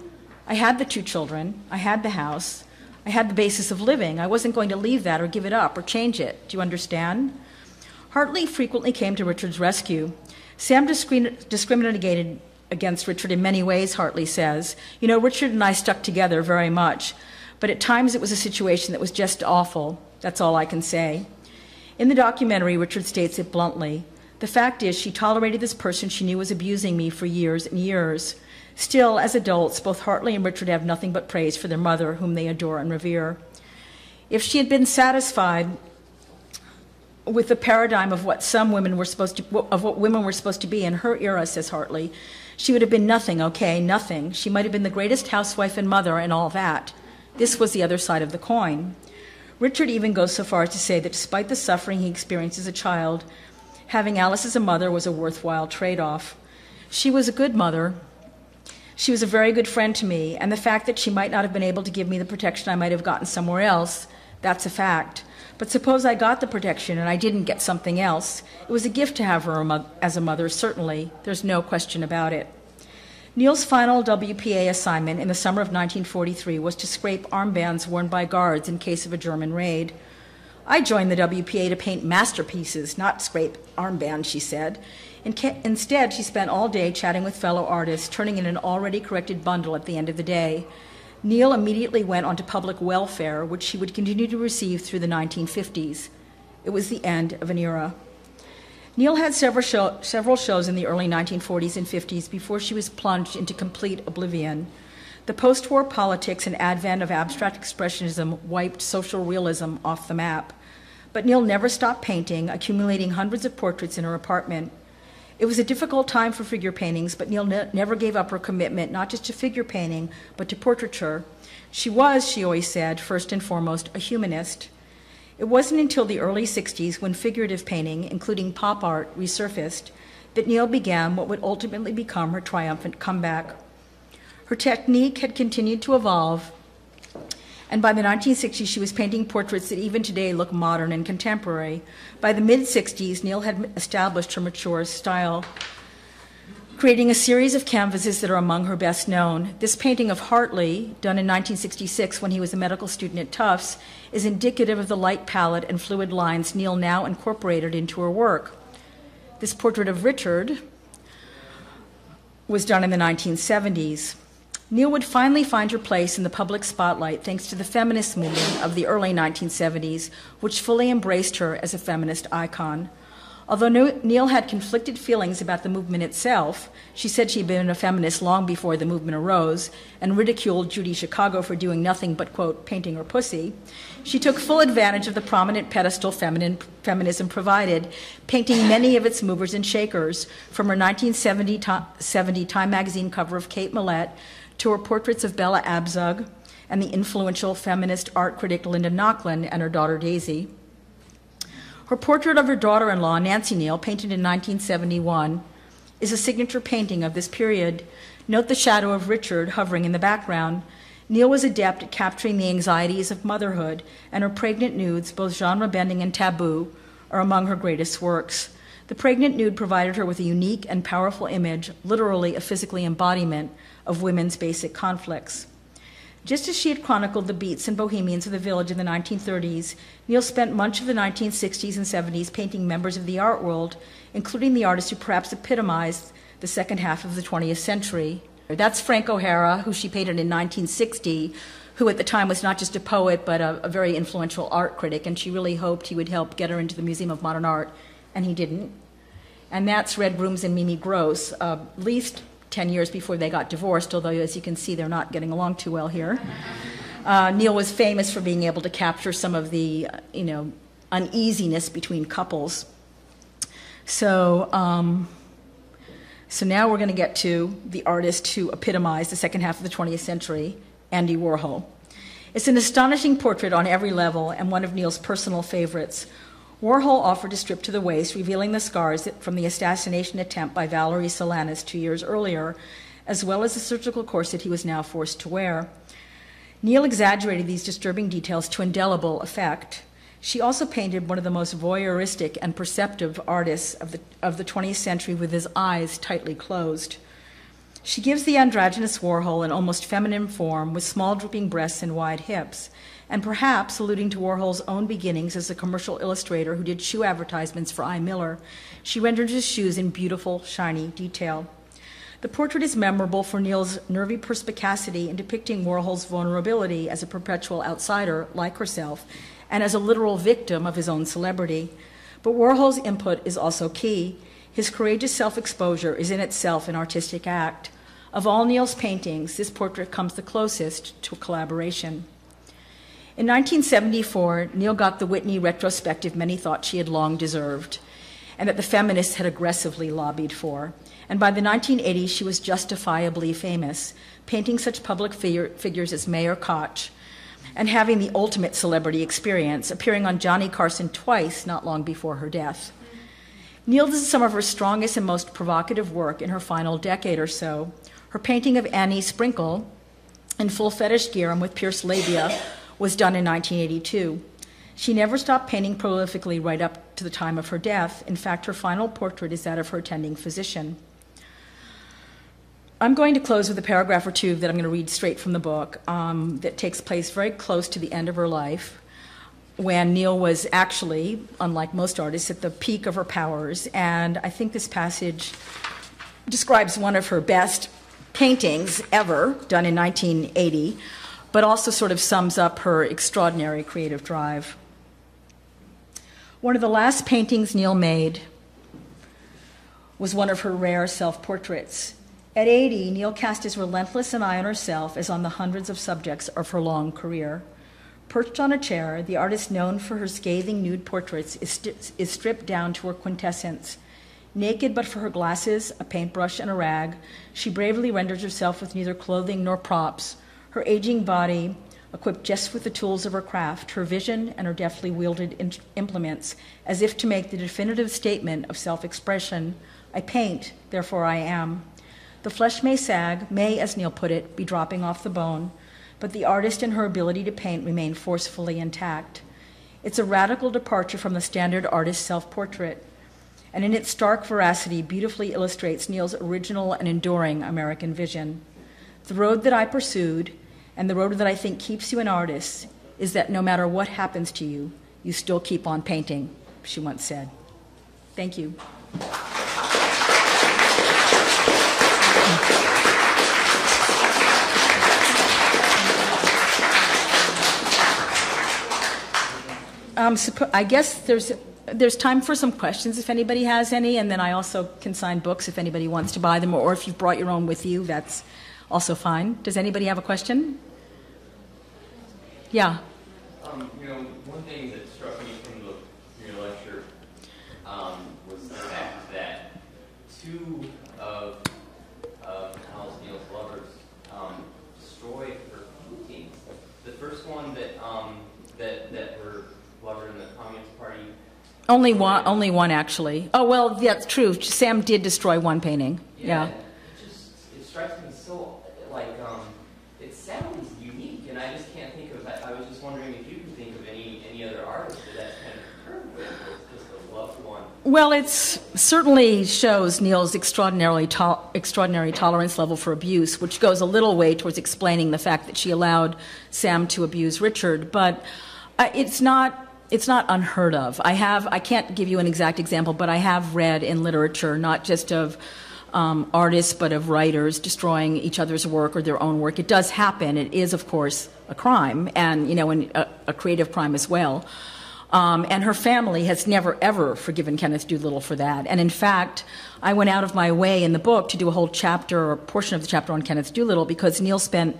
I had the two children, I had the house, I had the basis of living. I wasn't going to leave that or give it up or change it. Do you understand? Hartley frequently came to Richard's rescue. Sam discriminated against Richard in many ways, Hartley says. You know, Richard and I stuck together very much, but at times it was a situation that was just awful. That's all I can say. In the documentary, Richard states it bluntly. The fact is, she tolerated this person she knew was abusing me for years and years. Still, as adults, both Hartley and Richard have nothing but praise for their mother, whom they adore and revere. If she had been satisfied with the paradigm of what some women were supposed to of what women were supposed to be in her era says hartley she would have been nothing okay nothing she might have been the greatest housewife and mother and all that this was the other side of the coin richard even goes so far as to say that despite the suffering he experienced as a child having alice as a mother was a worthwhile trade-off she was a good mother she was a very good friend to me and the fact that she might not have been able to give me the protection i might have gotten somewhere else that's a fact but suppose I got the protection and I didn't get something else. It was a gift to have her as a mother, certainly. There's no question about it. Neel's final WPA assignment in the summer of 1943 was to scrape armbands worn by guards in case of a German raid. I joined the WPA to paint masterpieces, not scrape armbands, she said. Instead, she spent all day chatting with fellow artists, turning in an already corrected bundle at the end of the day. Neel immediately went on to public welfare, which she would continue to receive through the 1950s. It was the end of an era. Neel had several, show, several shows in the early 1940s and 50s before she was plunged into complete oblivion. The post war politics and advent of abstract expressionism wiped social realism off the map. But Neel never stopped painting, accumulating hundreds of portraits in her apartment. It was a difficult time for figure paintings, but Neel ne- never gave up her commitment not just to figure painting, but to portraiture. She was, she always said, first and foremost, a humanist. It wasn't until the early 60s when figurative painting, including pop art, resurfaced, that Neel began what would ultimately become her triumphant comeback. Her technique had continued to evolve, and by the 1960s, she was painting portraits that even today look modern and contemporary. By the mid 60s, Neel had established her mature style, creating a series of canvases that are among her best known. This painting of Hartley, done in 1966 when he was a medical student at Tufts, is indicative of the light palette and fluid lines Neel now incorporated into her work. This portrait of Richard was done in the 1970s. Neel would finally find her place in the public spotlight thanks to the feminist movement of the early 1970s, which fully embraced her as a feminist icon. Although Neel had conflicted feelings about the movement itself, she said she'd been a feminist long before the movement arose and ridiculed Judy Chicago for doing nothing but, quote, painting her pussy. She took full advantage of the prominent pedestal feminine, feminism provided, painting many of its movers and shakers, from her 1970 Time magazine cover of Kate Millett to her portraits of Bella Abzug and the influential feminist art critic Linda Nochlin and her daughter Daisy. Her portrait of her daughter in law, Nancy Neel, painted in 1971, is a signature painting of this period. Note the shadow of Richard hovering in the background. Neel was adept at capturing the anxieties of motherhood, and her pregnant nudes, both genre bending and taboo, are among her greatest works. The pregnant nude provided her with a unique and powerful image, literally a physical embodiment of women's basic conflicts. Just as she had chronicled the beats and bohemians of the village in the 1930s, Neel spent much of the 1960s and 70s painting members of the art world, including the artists who perhaps epitomized the second half of the 20th century. That's Frank O'Hara, who she painted in 1960, who at the time was not just a poet but a, a very influential art critic, and she really hoped he would help get her into the Museum of Modern Art, and he didn't. And that's Red Grooms and Mimi Gross, uh, least 10 years before they got divorced, although, as you can see, they're not getting along too well here. Uh, Neel was famous for being able to capture some of the, uh, you know, uneasiness between couples. So, um, so now we're going to get to the artist who epitomized the second half of the 20th century, Andy Warhol. It's an astonishing portrait on every level and one of Neel's personal favorites. Warhol offered to strip to the waist, revealing the scars from the assassination attempt by Valerie Solanas two years earlier, as well as the surgical corset he was now forced to wear. Neel exaggerated these disturbing details to indelible effect. She also painted one of the most voyeuristic and perceptive artists of the, of the 20th century with his eyes tightly closed. She gives the androgynous Warhol an almost feminine form with small drooping breasts and wide hips and perhaps alluding to Warhol's own beginnings as a commercial illustrator who did shoe advertisements for I. Miller, she rendered his shoes in beautiful, shiny detail. The portrait is memorable for Neel's nervy perspicacity in depicting Warhol's vulnerability as a perpetual outsider, like herself, and as a literal victim of his own celebrity. But Warhol's input is also key. His courageous self exposure is in itself an artistic act. Of all Neel's paintings, this portrait comes the closest to a collaboration. In 1974, Neel got the Whitney retrospective many thought she had long deserved, and that the feminists had aggressively lobbied for. And by the 1980s, she was justifiably famous, painting such public figure, figures as Mayor Koch, and having the ultimate celebrity experience, appearing on Johnny Carson twice not long before her death. Neel does some of her strongest and most provocative work in her final decade or so. Her painting of Annie Sprinkle in full fetish gear and with pierced labia was done in 1982. She never stopped painting prolifically right up to the time of her death. In fact, her final portrait is that of her attending physician. I'm going to close with a paragraph or two that I'm going to read straight from the book um, that takes place very close to the end of her life. when Neel was actually, unlike most artists, at the peak of her powers. And I think this passage describes one of her best paintings ever, done in 1980, but also sort of sums up her extraordinary creative drive. One of the last paintings Neel made was one of her rare self portraits. At 80, Neel cast as relentless an eye on herself as on the hundreds of subjects of her long career. Perched on a chair, the artist known for her scathing nude portraits is, st- is stripped down to her quintessence. Naked but for her glasses, a paintbrush, and a rag, she bravely renders herself with neither clothing nor props, her aging body equipped just with the tools of her craft, her vision, and her deftly wielded implements, as if to make the definitive statement of self expression I paint, therefore I am. The flesh may sag, may, as Neel put it, be dropping off the bone, but the artist and her ability to paint remain forcefully intact. It's a radical departure from the standard artist self portrait, and in its stark veracity, beautifully illustrates Neel's original and enduring American vision. The road that I pursued, and the road that I think keeps you an artist, is that no matter what happens to you, you still keep on painting, she once said. Thank you. Um, I guess there's there's time for some questions if anybody has any, and then I also can sign books if anybody wants to buy them, or if you've brought your own with you, that's also fine. Does anybody have a question? Yeah. Um, you know, one thing that struck me from the, your lecture um, was the fact that two of of Alice Neel's lovers um, destroyed her paintings. The first one that um, that that her lover in the Communist Party. Only one. Only one, actually. Oh well, that's true. Sam did destroy one painting. Yeah. yeah. It just it strikes me so like um, it sounds unique, and I just can't think of. I, I was just wondering if you could think of any any other artist that that's kind of occurred with, or it's just a loved one. Well, it certainly shows Neel's extraordinarily to- extraordinary tolerance level for abuse, which goes a little way towards explaining the fact that she allowed Sam to abuse Richard. But uh, it's not it's not unheard of. I have I can't give you an exact example, but I have read in literature not just of um, artists but of writers destroying each other's work or their own work. It does happen. It is, of course, a crime, and you know, a, a creative crime as well. Um, and her family has never ever forgiven Kenneth Doolittle for that. And in fact, I went out of my way in the book to do a whole chapter or portion of the chapter on Kenneth Doolittle because Neel spent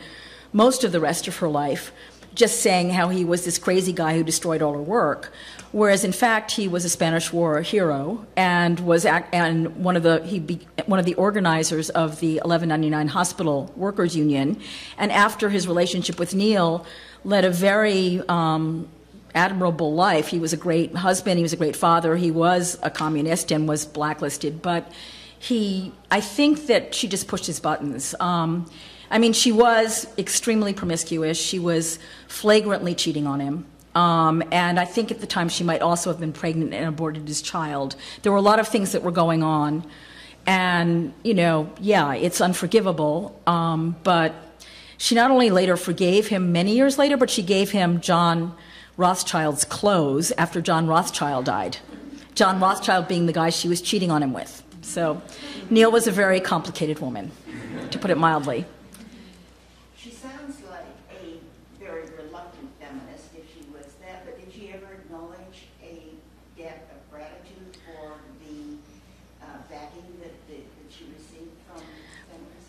most of the rest of her life just saying how he was this crazy guy who destroyed all her work. Whereas in fact he was a Spanish War hero and was and one of the he be, one of the organizers of the 1199 Hospital Workers Union, and after his relationship with Neel, led a very um, admirable life. He was a great husband. He was a great father. He was a communist and was blacklisted, but he I think that she just pushed his buttons. Um, I mean, she was extremely promiscuous. She was flagrantly cheating on him. Um, and I think at the time she might also have been pregnant and aborted his child. There were a lot of things that were going on. And, you know, yeah, it's unforgivable. Um, but she not only later forgave him many years later, but she gave him John Rothschild's clothes after John Rothschild died. John Rothschild being the guy she was cheating on him with. So Neel was a very complicated woman, to put it mildly.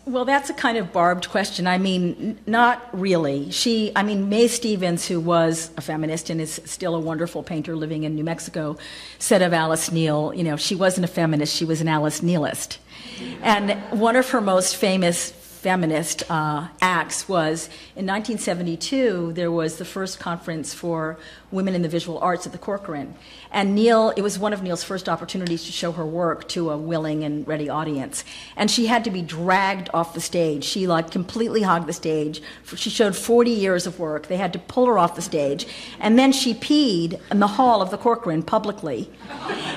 Well, that's a kind of barbed question. I mean, not really. She, I mean, May Stevens, who was a feminist and is still a wonderful painter living in New Mexico, said of Alice Neel, you know, she wasn't a feminist, she was an Alice Neelist. And one of her most famous feminist uh, acts was in 1972, there was the first conference for women in the visual arts at the Corcoran. And Neel, it was one of Neel's first opportunities to show her work to a willing and ready audience. And she had to be dragged off the stage. She like completely hogged the stage. She showed 40 years of work. They had to pull her off the stage. And then she peed in the hall of the Corcoran publicly.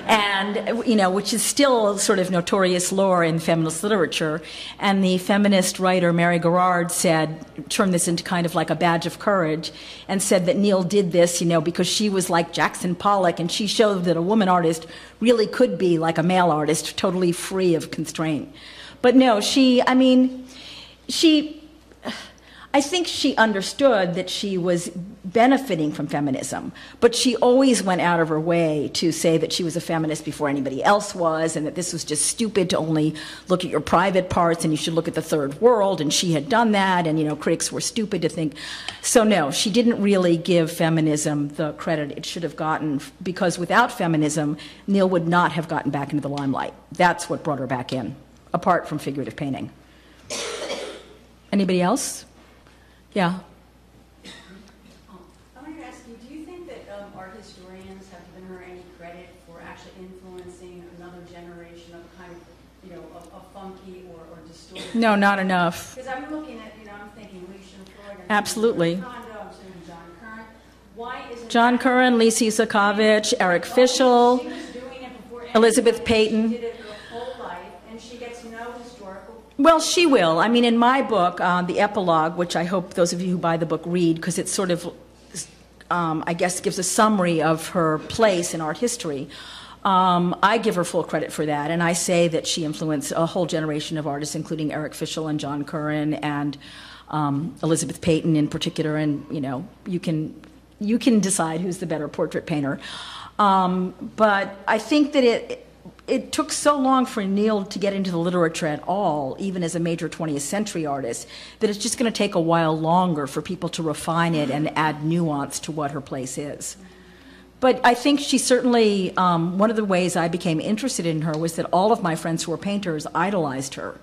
And, you know, which is still sort of notorious lore in feminist literature. And the feminist writer Mary Garrard said, turned this into kind of like a badge of courage, and said that Neel did this, you know, because she was like Jackson Pollock, and she showed that a woman artist really could be like a male artist, totally free of constraint. But no, she, I mean, she I think she understood that she was benefiting from feminism, but she always went out of her way to say that she was a feminist before anybody else was, and that this was just stupid to only look at your private parts and you should look at the third world, and she had done that, and you know, critics were stupid to think. So, no, she didn't really give feminism the credit it should have gotten, because without feminism, Neel would not have gotten back into the limelight. That's what brought her back in, apart from figurative painting. Anybody else? Yeah. I wanted to ask you, do you think that um, art historians have given her any credit for actually influencing another generation of kind of, you know, of, of funky or, or distorted? No, not enough. Because I'm looking at, you know, I'm thinking Lucian Freud. Absolutely. Condo, John Currin. Why isn't John Currin, Lisa Yuskavage, Eric She Fischl. was doing it before Elizabeth. Peyton. She did it her whole life, and she gets no historical Well, she will. I mean, in my book, uh, the epilogue, which I hope those of you who buy the book read, because it sort of, um, I guess, gives a summary of her place in art history. Um, I give her full credit for that, and I say that she influenced a whole generation of artists, including Eric Fischl and John Currin and um, Elizabeth Peyton in particular. And you know, you can you can decide who's the better portrait painter. Um, but I think that it it took so long for Neel to get into the literature at all, even as a major 20th century artist, that it's just going to take a while longer for people to refine it and add nuance to what her place is. But I think she certainly, um, one of the ways I became interested in her was that all of my friends who were painters idolized her.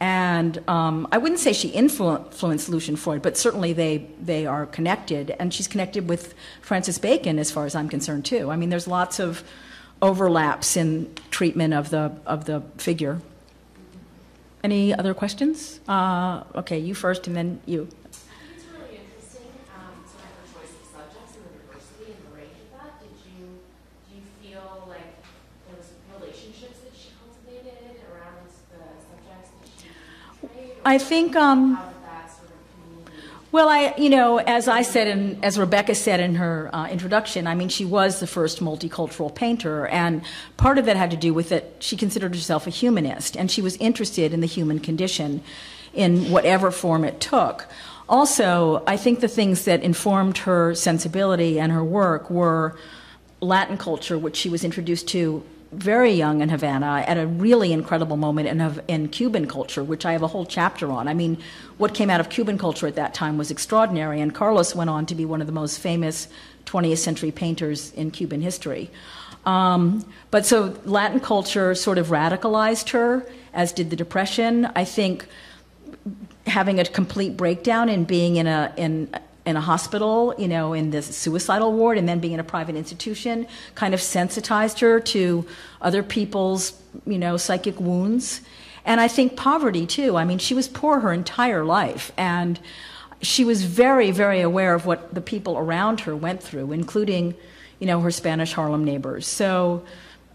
And um, I wouldn't say she influ- influenced Lucian Freud, but certainly they, they are connected. And she's connected with Francis Bacon, as far as I'm concerned, too. I mean, there's lots of overlaps in treatment of the, of the figure. Any other questions? Uh, okay, you first, and then you. It's really interesting, um, sort of choice of subjects and the diversity and the range of that. Did you, do you feel like there relationships that she cultivated around the subjects that she portrayed? or I think. Um, How did that sort of community? Well, I, you know, as I said, and as Rebecca said in her uh, introduction, I mean, she was the first multicultural painter, and part of that had to do with that she considered herself a humanist, and she was interested in the human condition in whatever form it took. Also, I think the things that informed her sensibility and her work were Latin culture, which she was introduced to very young in Havana at a really incredible moment in, in Cuban culture, which I have a whole chapter on. I mean, what came out of Cuban culture at that time was extraordinary, and Carlos went on to be one of the most famous 20th century painters in Cuban history. Um, but so Latin culture sort of radicalized her, as did the Depression. I think having a complete breakdown and being in a in in a hospital, you know, in the suicidal ward, and then being in a private institution, kind of sensitized her to other people's, you know, psychic wounds. And I think poverty too. I mean, she was poor her entire life, and she was very, very aware of what the people around her went through, including, you know, her Spanish Harlem neighbors. So.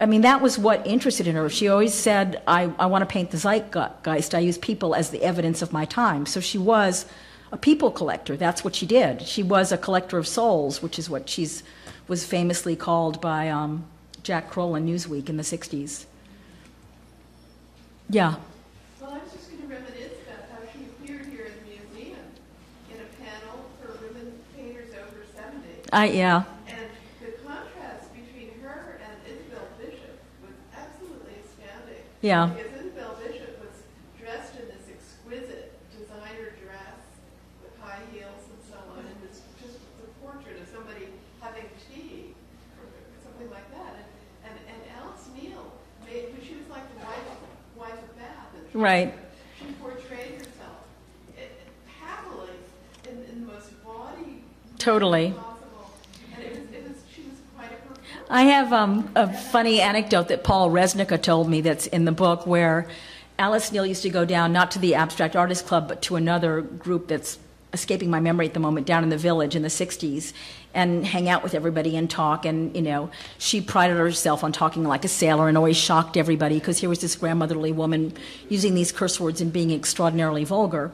I mean, that was what interested in her. She always said, I, I want to paint the zeitgeist. I use people as the evidence of my time. So she was a people collector. That's what she did. She was a collector of souls, which is what she's was famously called by um, Jack Kroll in Newsweek in the 60s. Yeah. Well, I was just going to reminisce about how she appeared here in the museum in a panel for women painters over 70. I, yeah. And the contrast between her and Isabel Bishop was absolutely astounding. Yeah. Because Isabel Bishop was dressed in this exquisite designer dress with high heels and so on, and it's just a portrait of somebody having tea or something like that. And, and, and Alice Neel, made, she was like the wife, wife of Bath. And she- Right. She portrayed herself eh, happily in, in the most bawdy Totally. possible. And it was, it was, she was quite a. I have um, a funny anecdote that Paul Resnick told me that's in the book where Alice Neel used to go down not to the Abstract Artist Club but to another group that's escaping my memory at the moment, down in the village in the 60s and hang out with everybody and talk. And, you know, she prided herself on talking like a sailor and always shocked everybody because here was this grandmotherly woman using these curse words and being extraordinarily vulgar.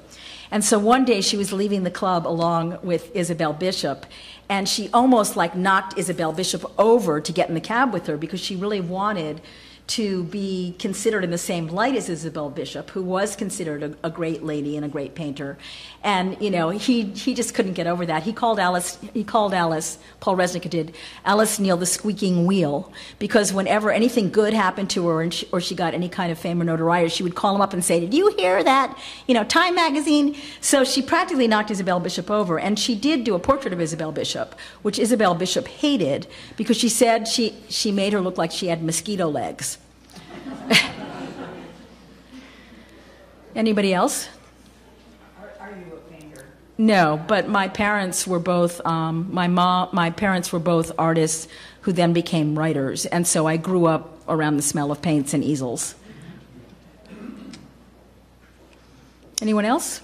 And so one day she was leaving the club along with Isabel Bishop, and she almost like knocked Isabel Bishop over to get in the cab with her because she really wanted to be considered in the same light as Isabel Bishop, who was considered a, a, great lady and a great painter. And you know, he he just couldn't get over that. He called Alice he called Alice Paul Resnick did Alice Neel the squeaking wheel because whenever anything good happened to her she, or she got any kind of fame or notoriety, she would call him up and say, "Did you hear that? You know, Time magazine." So she practically knocked Isabel Bishop over, and she did do a portrait of Isabel Bishop, which Isabel Bishop hated because she said she she made her look like she had mosquito legs. [LAUGHS] Anybody else? Are, you a painter? No, but my parents were both. Um, my mom, my parents were both artists who then became writers, and so I grew up around the smell of paints and easels. Anyone else?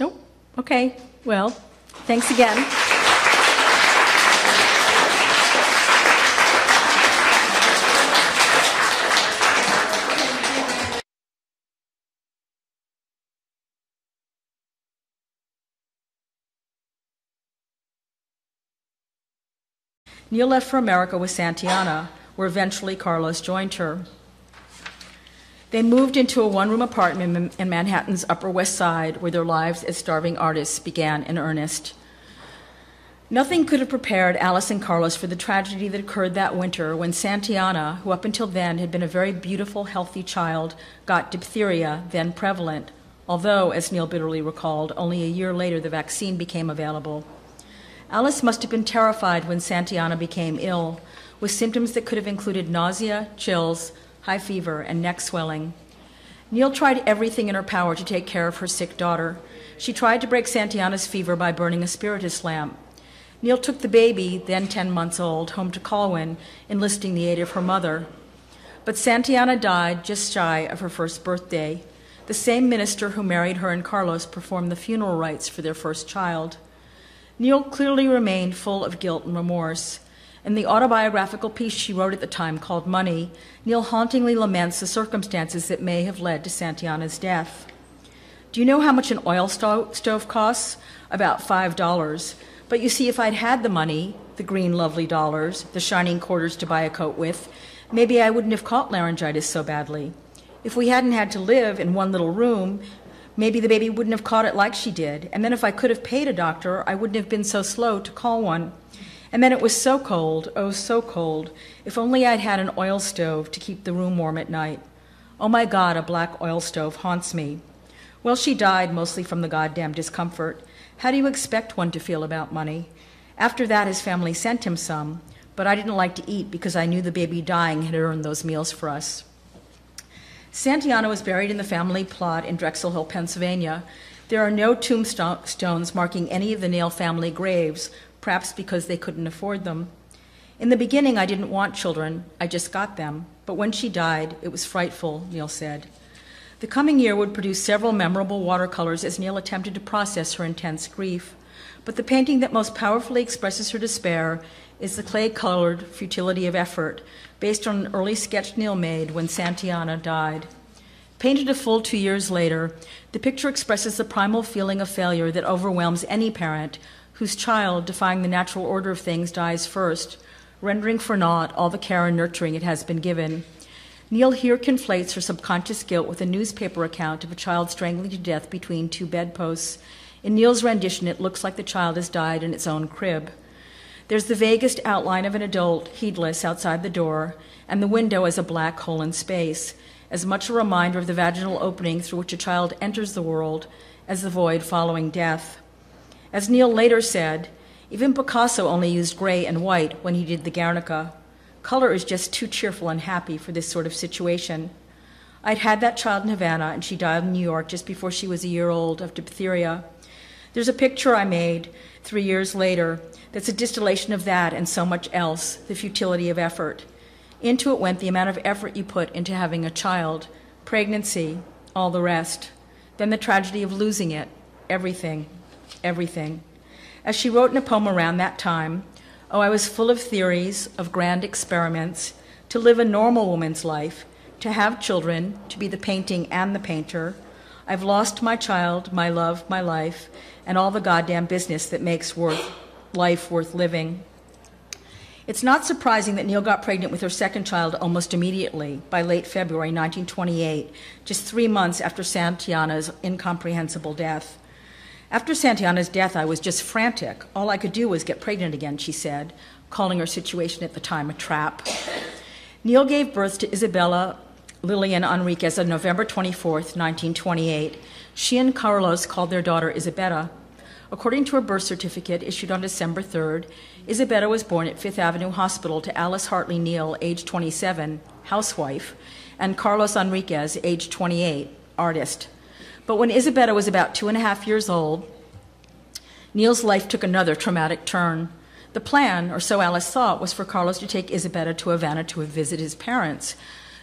Nope. Okay. Well, thanks again. Neel left for America with Santillana, where eventually Carlos joined her. They moved into a one room apartment in Manhattan's Upper West Side, where their lives as starving artists began in earnest. Nothing could have prepared Alice and Carlos for the tragedy that occurred that winter when Santillana, who up until then had been a very beautiful, healthy child, got diphtheria, then prevalent, although, as Neel bitterly recalled, only a year later the vaccine became available. Alice must have been terrified when Santillana became ill, with symptoms that could have included nausea, chills, high fever, and neck swelling. Neel tried everything in her power to take care of her sick daughter. She tried to break Santillana's fever by burning a spiritus lamp. Neel took the baby, then 10 months old, home to Colwyn, enlisting the aid of her mother. But Santillana died just shy of her first birthday. The same minister who married her and Carlos performed the funeral rites for their first child. Neel clearly remained full of guilt and remorse. In the autobiographical piece she wrote at the time called Money, Neel hauntingly laments the circumstances that may have led to Santillana's death. Do you know how much an oil sto- stove costs? About $5. But you see, if I'd had the money, the green lovely dollars, the shining quarters to buy a coat with, maybe I wouldn't have caught laryngitis so badly. If we hadn't had to live in one little room, Maybe the baby wouldn't have caught it like she did. And then if I could have paid a doctor, I wouldn't have been so slow to call one. And then it was so cold, oh, so cold. If only I'd had an oil stove to keep the room warm at night. Oh my God, a black oil stove haunts me. Well, she died mostly from the goddamn discomfort. How do you expect one to feel about money? After that, his family sent him some, but I didn't like to eat because I knew the baby dying had earned those meals for us. Santillana was buried in the family plot in Drexel Hill, Pennsylvania. There are no tombstones marking any of the Neel family graves, perhaps because they couldn't afford them. In the beginning, I didn't want children, I just got them. But when she died, it was frightful, Neel said. The coming year would produce several memorable watercolors as Neel attempted to process her intense grief. But the painting that most powerfully expresses her despair is the clay colored futility of effort, based on an early sketch Neel made when Santillana died. Painted a full two years later, the picture expresses the primal feeling of failure that overwhelms any parent whose child, defying the natural order of things, dies first, rendering for naught all the care and nurturing it has been given. Neel here conflates her subconscious guilt with a newspaper account of a child strangling to death between two bedposts. In Neel's rendition, it looks like the child has died in its own crib. There's the vaguest outline of an adult, heedless, outside the door, and the window as a black hole in space, as much a reminder of the vaginal opening through which a child enters the world as the void following death. As Neel later said, even Picasso only used gray and white when he did the Guernica. Color is just too cheerful and happy for this sort of situation. I'd had that child in Havana, and she died in New York just before she was a year old of diphtheria. There's a picture I made three years later that's a distillation of that and so much else, the futility of effort. Into it went the amount of effort you put into having a child, pregnancy, all the rest. Then the tragedy of losing it, everything. everything. As she wrote in a poem around that time, Oh, I was full of theories, of grand experiments, to live a normal woman's life, to have children, to be the painting and the painter. I've lost my child, my love, my life, and all the goddamn business that makes worth, life worth living. It's not surprising that Neel got pregnant with her second child almost immediately, by late February 1928, just three months after Santillana's incomprehensible death. After Santillana's death, I was just frantic. All I could do was get pregnant again, she said, calling her situation at the time a trap. Neel gave birth to Isabella Lillian and Enriquez on November 24, 1928. She and Carlos called their daughter Isabella. According to her birth certificate issued on December 3rd, Isabella was born at Fifth Avenue Hospital to Alice Hartley Neel, age 27, housewife, and Carlos Enriquez, age 28, artist. But when Isabella was about two and a half years old, Neel's life took another traumatic turn. The plan, or so Alice thought, was for Carlos to take Isabella to Havana to visit his parents,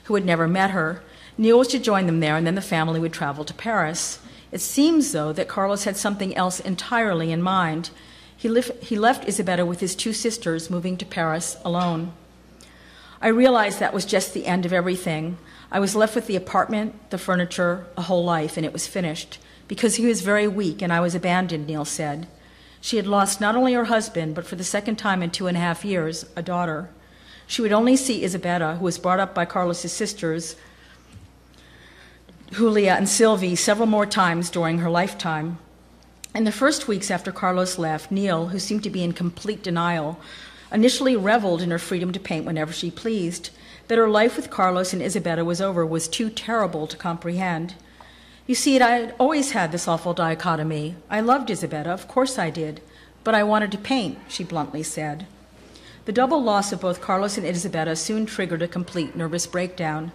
who had never met her. Neel was to join them there, and then the family would travel to Paris. It seems, though, that Carlos had something else entirely in mind. He, lif- he left Isabella with his two sisters, moving to Paris alone. I realized that was just the end of everything. I was left with the apartment, the furniture, a whole life, and it was finished. Because he was very weak and I was abandoned, Neel said. She had lost not only her husband, but for the second time in two and a half years, a daughter. She would only see Isabella, who was brought up by Carlos's sisters, Julia and Sylvie, several more times during her lifetime. In the first weeks after Carlos left, Neel, who seemed to be in complete denial, initially reveled in her freedom to paint whenever she pleased. That her life with Carlos and Isabella was over was too terrible to comprehend. You see, I had always had this awful dichotomy. I loved Isabella, of course I did, but I wanted to paint, she bluntly said. The double loss of both Carlos and Isabella soon triggered a complete nervous breakdown.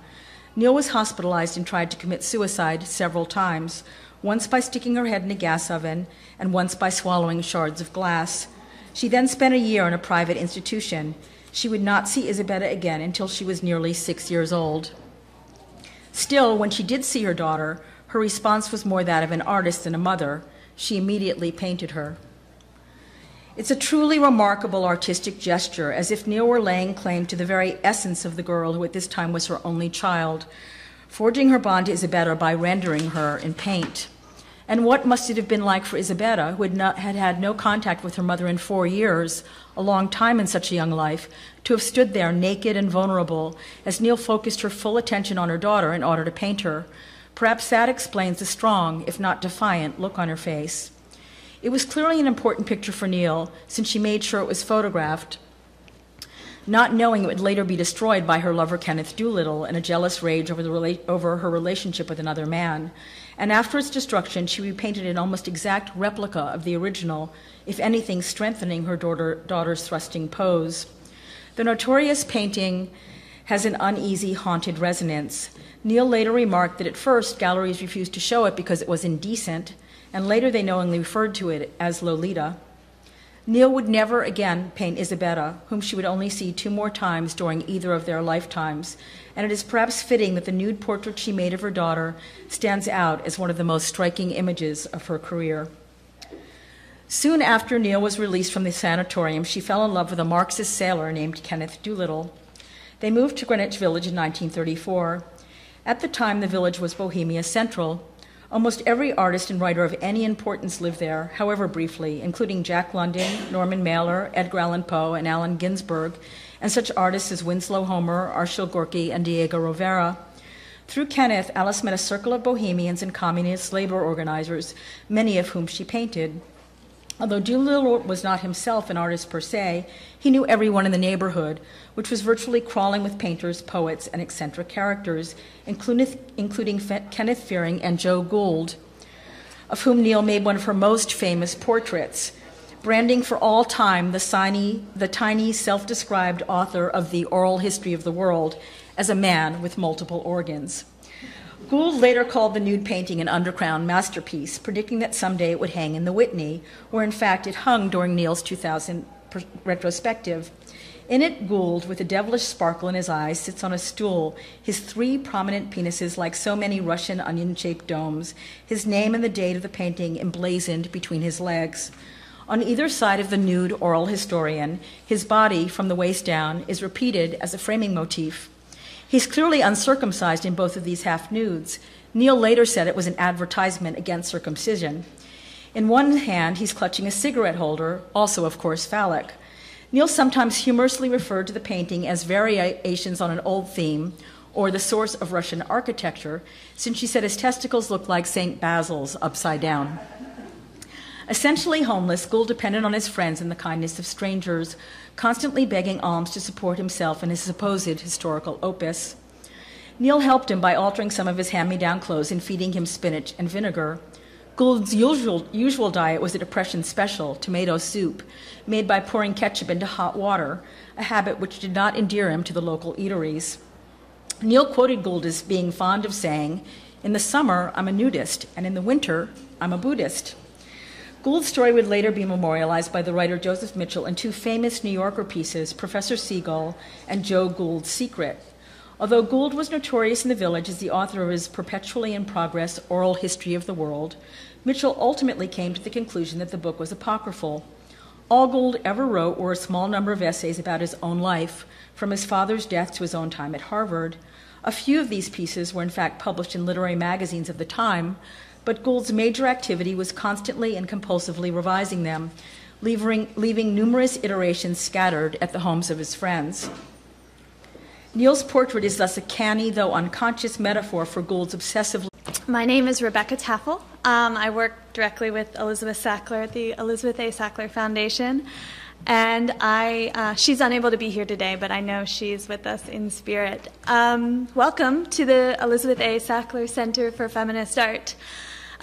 Neel was hospitalized and tried to commit suicide several times, once by sticking her head in a gas oven, and once by swallowing shards of glass. She then spent a year in a private institution. She would not see Isabella again until she was nearly six years old. Still, when she did see her daughter, her response was more that of an artist than a mother. She immediately painted her. It's a truly remarkable artistic gesture, as if Neel were laying claim to the very essence of the girl who at this time was her only child, forging her bond to Isabella by rendering her in paint. And what must it have been like for Isabella, who had, not, had had no contact with her mother in four years, a long time in such a young life, to have stood there naked and vulnerable as Neel focused her full attention on her daughter in order to paint her? Perhaps that explains the strong, if not defiant, look on her face. It was clearly an important picture for Neel, since she made sure it was photographed, not knowing it would later be destroyed by her lover Kenneth Doolittle in a jealous rage over, rela- over her relationship with another man. And after its destruction, she repainted an almost exact replica of the original, if anything, strengthening her daughter, daughter's thrusting pose. The notorious painting has an uneasy, haunted resonance. Neel later remarked that at first galleries refused to show it because it was indecent and later they knowingly referred to it as Lolita. Neel would never again paint Isabella, whom she would only see two more times during either of their lifetimes, and it is perhaps fitting that the nude portrait she made of her daughter stands out as one of the most striking images of her career. Soon after Neel was released from the sanatorium, she fell in love with a Marxist sailor named Kenneth Doolittle. They moved to Greenwich Village in 1934. At the time, the village was Bohemia Central, Almost every artist and writer of any importance lived there, however briefly, including Jack London, Norman Mailer, Edgar Allan Poe, and Allen Ginsberg, and such artists as Winslow Homer, Arshile Gorky, and Diego Rivera. Through Kenneth, Alice met a circle of bohemians and communist labor organizers, many of whom she painted. Although Doolittle was not himself an artist per se, he knew everyone in the neighborhood, which was virtually crawling with painters, poets, and eccentric characters, including, including Kenneth Fearing and Joe Gould, of whom Neel made one of her most famous portraits, branding for all time the, tiny, the tiny self described author of the Oral History of the World as a man with multiple organs. Gould later called the nude painting an underground masterpiece, predicting that someday it would hang in the Whitney, where in fact it hung during Neel's 2000 retrospective. In it, Gould, with a devilish sparkle in his eyes, sits on a stool, his three prominent penises like so many Russian onion shaped domes, his name and the date of the painting emblazoned between his legs. On either side of the nude oral historian, his body, from the waist down, is repeated as a framing motif. He's clearly uncircumcised in both of these half nudes. Neel later said it was an advertisement against circumcision. In one hand, he's clutching a cigarette holder, also, of course, phallic. Neel sometimes humorously referred to the painting as variations on an old theme or the source of Russian architecture, since she said his testicles looked like St. Basil's upside down. Essentially homeless, Gould depended on his friends and the kindness of strangers, constantly begging alms to support himself and his supposed historical opus. Neel helped him by altering some of his hand me down clothes and feeding him spinach and vinegar. Gould's usual, usual diet was a Depression special, tomato soup, made by pouring ketchup into hot water, a habit which did not endear him to the local eateries. Neel quoted Gould as being fond of saying, In the summer, I'm a nudist, and in the winter, I'm a Buddhist. Gould's story would later be memorialized by the writer Joseph Mitchell in two famous New Yorker pieces, Professor Seagull and Joe Gould's Secret. Although Gould was notorious in the village as the author of his perpetually in progress oral history of the world, Mitchell ultimately came to the conclusion that the book was apocryphal. All Gould ever wrote were a small number of essays about his own life, from his father's death to his own time at Harvard. A few of these pieces were in fact published in literary magazines of the time, but Gould's major activity was constantly and compulsively revising them, leaving, leaving numerous iterations scattered at the homes of his friends. Neel's portrait is thus a canny, though unconscious, metaphor for Gould's obsessive. My name is Rebecca Taffel. Um, I work directly with Elizabeth Sackler at the Elizabeth A. Sackler Foundation. And I, uh, she's unable to be here today, but I know she's with us in spirit. Um, welcome to the Elizabeth A. Sackler Center for Feminist Art.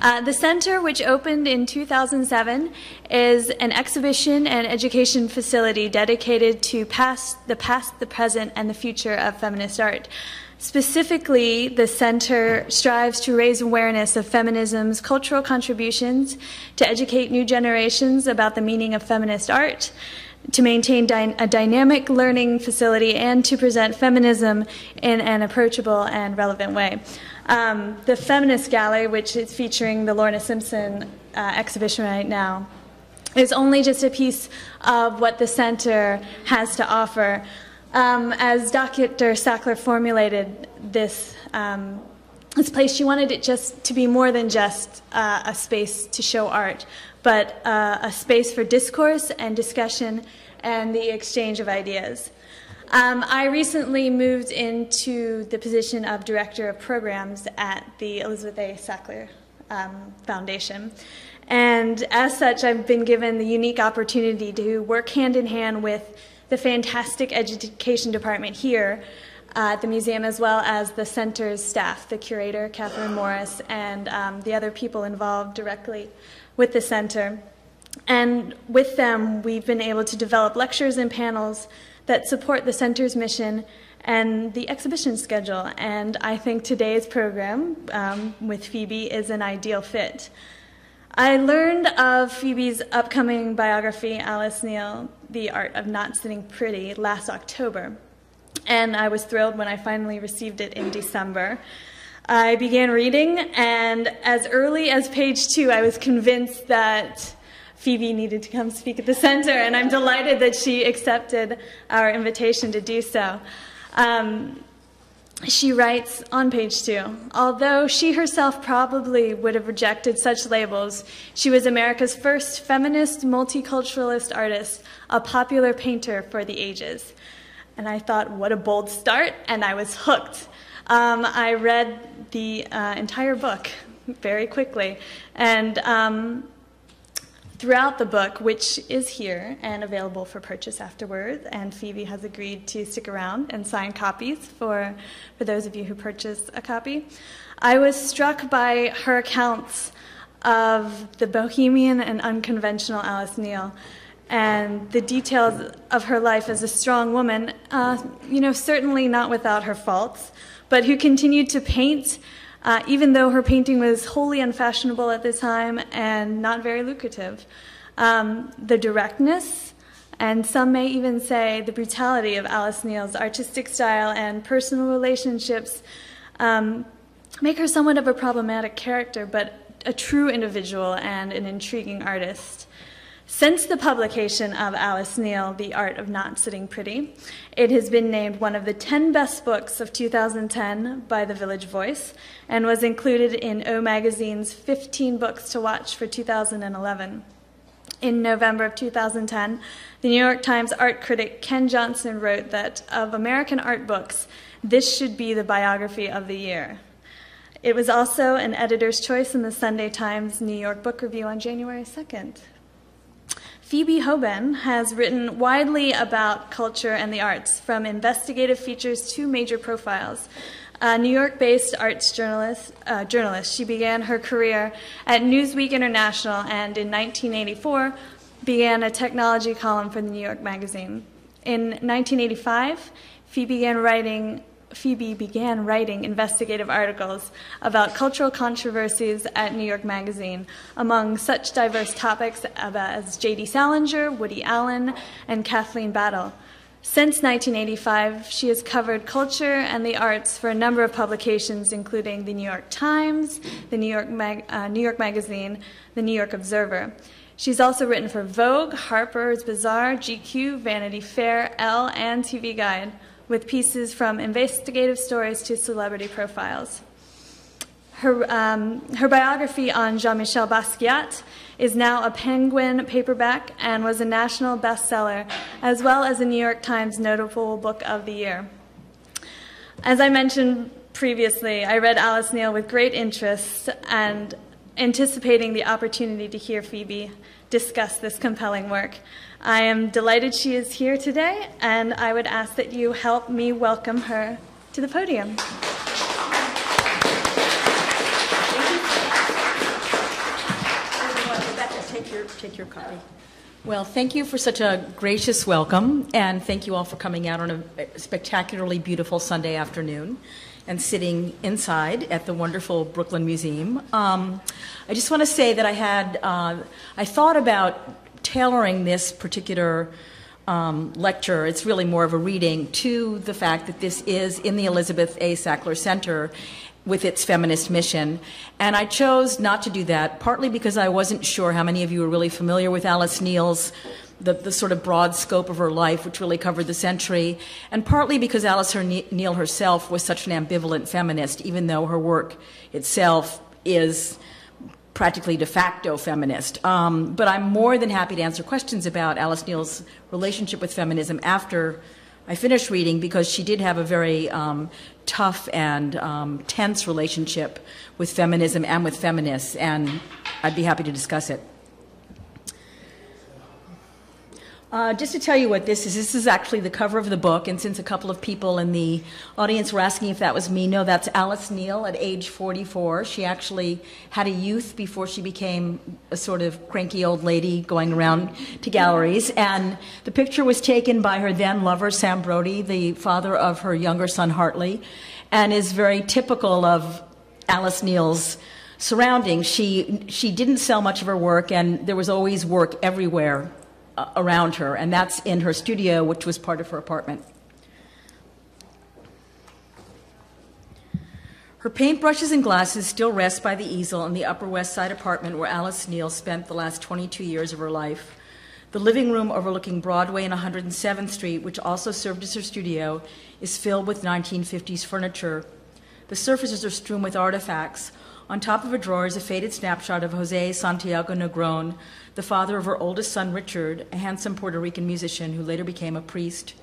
Uh, the center, which opened in 2007, is an exhibition and education facility dedicated to past, the past, the present, and the future of feminist art. Specifically, the center strives to raise awareness of feminism's cultural contributions, to educate new generations about the meaning of feminist art, to maintain dy- a dynamic learning facility, and to present feminism in an approachable and relevant way. Um, the Feminist Gallery, which is featuring the Lorna Simpson uh, exhibition right now, is only just a piece of what the center has to offer. Um, as Dr. Sackler formulated this, um, this place, she wanted it just to be more than just uh, a space to show art, but uh, a space for discourse and discussion and the exchange of ideas. Um, I recently moved into the position of Director of Programs at the Elizabeth A. Sackler um, Foundation. And as such, I've been given the unique opportunity to work hand in hand with the fantastic education department here uh, at the museum, as well as the center's staff, the curator, Catherine Morris, and um, the other people involved directly with the center. And with them, we've been able to develop lectures and panels that support the center's mission and the exhibition schedule. And I think today's program um, with Phoebe is an ideal fit. I learned of Phoebe's upcoming biography, Alice Neel, The Art of Not Sitting Pretty, last October. And I was thrilled when I finally received it in December. I began reading, and as early as page two, I was convinced that Phoebe needed to come speak at the center, and I'm delighted that she accepted our invitation to do so. Um, she writes on page two Although she herself probably would have rejected such labels, she was America's first feminist multiculturalist artist, a popular painter for the ages. And I thought, what a bold start, and I was hooked. Um, I read the uh, entire book very quickly, and um, throughout the book, which is here and available for purchase afterwards. And Phoebe has agreed to stick around and sign copies for, for those of you who purchase a copy. I was struck by her accounts of the bohemian and unconventional Alice Neel and the details of her life as a strong woman, uh, you know, certainly not without her faults, but who continued to paint uh, even though her painting was wholly unfashionable at the time and not very lucrative. Um, the directness And some may even say the brutality of Alice Neel's artistic style and personal relationships um, make her somewhat of a problematic character, but a true individual and an intriguing artist. Since the publication of Alice Neel, The Art of Not Sitting Pretty, it has been named one of the 10 best books of 2010 by The Village Voice and was included in O Magazine's 15 Books to Watch for 2011. In November of 2010, the New York Times art critic Ken Johnson wrote that of American art books, this should be the biography of the year. It was also an editor's choice in the Sunday Times New York Book Review on January 2nd. Phoebe Hoban has written widely about culture and the arts, from investigative features to major profiles. A New York based arts journalist, uh, journalist, she began her career at Newsweek International and in 1984 began a technology column for the New York Magazine. In 1985, Phoebe began writing Phoebe began writing investigative articles about cultural controversies at New York Magazine, among such diverse topics as J.D. Salinger, Woody Allen, and Kathleen Battle. Since 1985, she has covered culture and the arts for a number of publications, including the New York Times, the New York, Mag- uh, New York Magazine, the New York Observer. She's also written for Vogue, Harper's Bazaar, GQ, Vanity Fair, Elle, and TV Guide with pieces from investigative stories to celebrity profiles. Her, um, her biography on Jean Michel Basquiat is now a Penguin paperback and was a national bestseller, as well as a New York Times Notable Book of the Year. As I mentioned previously, I read Alice Neel with great interest and anticipating the opportunity to hear Phoebe discuss this compelling work. I am delighted she is here today, and I would ask that you help me welcome her to the podium. Take your, copy. Well, thank you for such a gracious welcome, and thank you all for coming out on a spectacularly beautiful Sunday afternoon and sitting inside at the wonderful Brooklyn Museum. Um, I just want to say that I had, uh, I thought about tailoring this particular um, lecture, it's really more of a reading, to the fact that this is in the Elizabeth A. Sackler Center with its feminist mission. And I chose not to do that, partly because I wasn't sure how many of you are really familiar with Alice Neel's. The, the sort of broad scope of her life, which really covered the century, and partly because Alice Neel herself was such an ambivalent feminist, even though her work itself is practically de facto feminist. Um, but I'm more than happy to answer questions about Alice Neel's relationship with feminism after I finish reading because she did have a very um, tough and um, tense relationship with feminism and with feminists, and I'd be happy to discuss it. Uh, just to tell you what this is, this is actually the cover of the book, and since a couple of people in the audience were asking if that was me, no, that's Alice Neel at age 44. She actually had a youth before she became a sort of cranky old lady going around to galleries, and the picture was taken by her then lover, Sam Brody, the father of her younger son, Hartley, and is very typical of Alice Neel's surroundings. She, she didn't sell much of her work, and there was always work everywhere uh, around her, and that's in her studio, which was part of her apartment. Her paintbrushes and glasses still rest by the easel in the Upper West Side apartment where Alice Neel spent the last 22 years of her life. The living room overlooking Broadway and 107th Street, which also served as her studio, is filled with 1950s furniture. The surfaces are strewn with artifacts. On top of a drawer is a faded snapshot of Jose Santiago Negron, the father of her oldest son, Richard, a handsome Puerto Rican musician who later became a priest.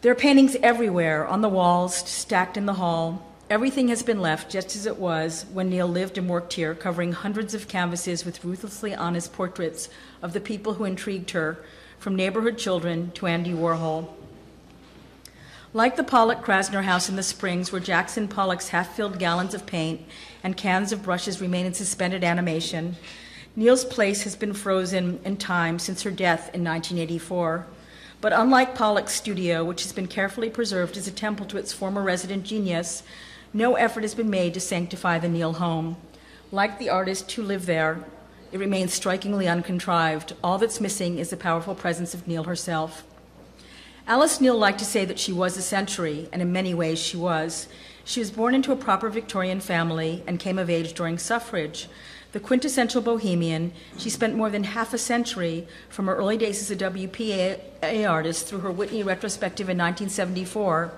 There are paintings everywhere, on the walls, stacked in the hall. Everything has been left just as it was when Neel lived and worked here, covering hundreds of canvases with ruthlessly honest portraits of the people who intrigued her, from neighborhood children to Andy Warhol. Like the Pollock Krasner house in the Springs, where Jackson Pollock's half filled gallons of paint and cans of brushes remain in suspended animation, Neel's place has been frozen in time since her death in 1984. But unlike Pollock's studio, which has been carefully preserved as a temple to its former resident genius, no effort has been made to sanctify the Neel home. Like the artist who lived there, It remains strikingly uncontrived. All that's missing is the powerful presence of Neel herself. Alice Neel liked to say that she was a century, and in many ways she was. She was born into a proper Victorian family and came of age during suffrage. The quintessential bohemian, she spent more than half a century from her early days as a WPA artist through her Whitney retrospective in 1974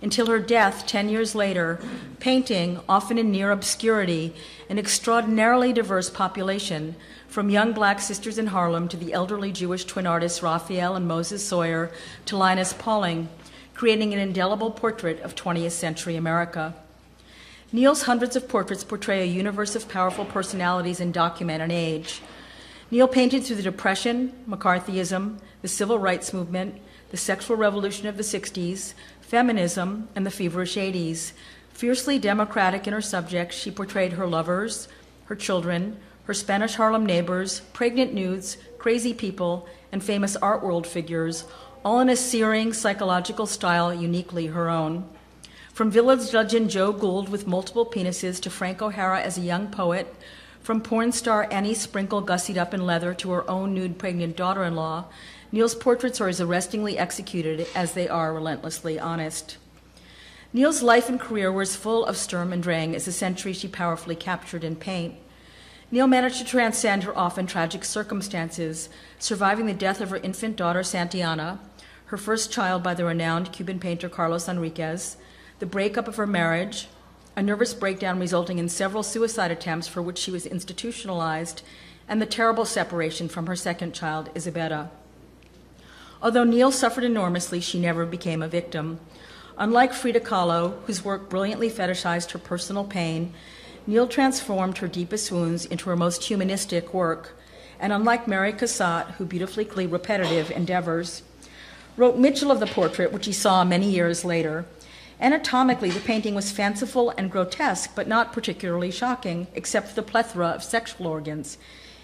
until her death 10 years later, painting, often in near obscurity, an extraordinarily diverse population, from young black sisters in Harlem to the elderly Jewish twin artists Raphael and Moses Soyer to Linus Pauling, creating an indelible portrait of 20th century America. Neel's hundreds of portraits portray a universe of powerful personalities and document an age. Neel painted through the Depression, McCarthyism, the Civil Rights Movement, the sexual revolution of the 60s, feminism, and the feverish 80s. Fiercely democratic in her subjects, she portrayed her lovers, her children, her Spanish Harlem neighbors, pregnant nudes, crazy people, and famous art world figures, all in a searing psychological style uniquely her own. From village legend Joe Gould with multiple penises to Frank O'Hara as a young poet, from porn star Annie Sprinkle gussied up in leather to her own nude pregnant daughter in law, Neel's portraits are as arrestingly executed as they are relentlessly honest. Neel's life and career were as full of Sturm and Drang as the century she powerfully captured in paint. Neel managed to transcend her often tragic circumstances, surviving the death of her infant daughter Santillana, her first child by the renowned Cuban painter Carlos Enriquez, the breakup of her marriage, a nervous breakdown resulting in several suicide attempts for which she was institutionalized, and the terrible separation from her second child, Isabella. Although Neel suffered enormously, she never became a victim. Unlike Frida Kahlo, whose work brilliantly fetishized her personal pain, Neel transformed her deepest wounds into her most humanistic work, and unlike Mary Cassatt, who beautifully repetitive endeavors, wrote Mitchell of the portrait, which he saw many years later. Anatomically, the painting was fanciful and grotesque, but not particularly shocking, except for the plethora of sexual organs.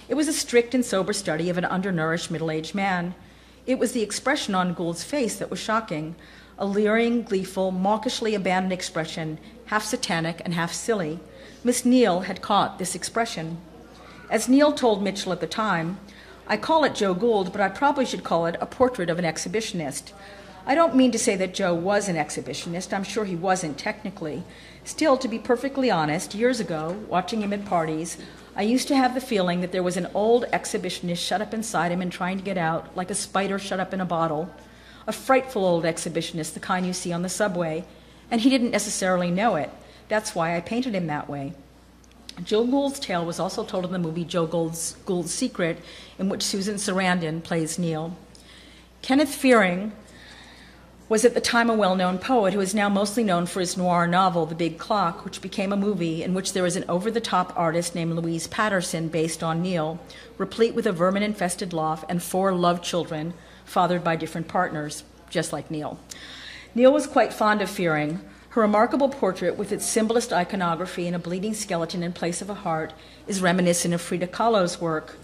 It was a strict and sober study of an undernourished middle aged man. It was the expression on Gould's face that was shocking a leering, gleeful, mawkishly abandoned expression, half satanic and half silly. Miss Neel had caught this expression. As Neel told Mitchell at the time, I call it Joe Gould, but I probably should call it a portrait of an exhibitionist. I don't mean to say that Joe was an exhibitionist, I'm sure he wasn't technically. Still, to be perfectly honest, years ago, watching him at parties, I used to have the feeling that there was an old exhibitionist shut up inside him and trying to get out, like a spider shut up in a bottle. A frightful old exhibitionist, the kind you see on the subway, and he didn't necessarily know it. That's why I painted him that way. Joe Gould's tale was also told in the movie Joe Gould's, Gould's Secret, in which Susan Sarandon plays Neel. Kenneth Fearing was at the time a well known poet who is now mostly known for his noir novel, The Big Clock, which became a movie in which there is an over the top artist named Louise Patterson based on Neel, replete with a vermin infested loft and four love children fathered by different partners, just like Neel. Neel was quite fond of Fearing, her remarkable portrait, with its symbolist iconography and a bleeding skeleton in place of a heart, is reminiscent of Frida Kahlo's work.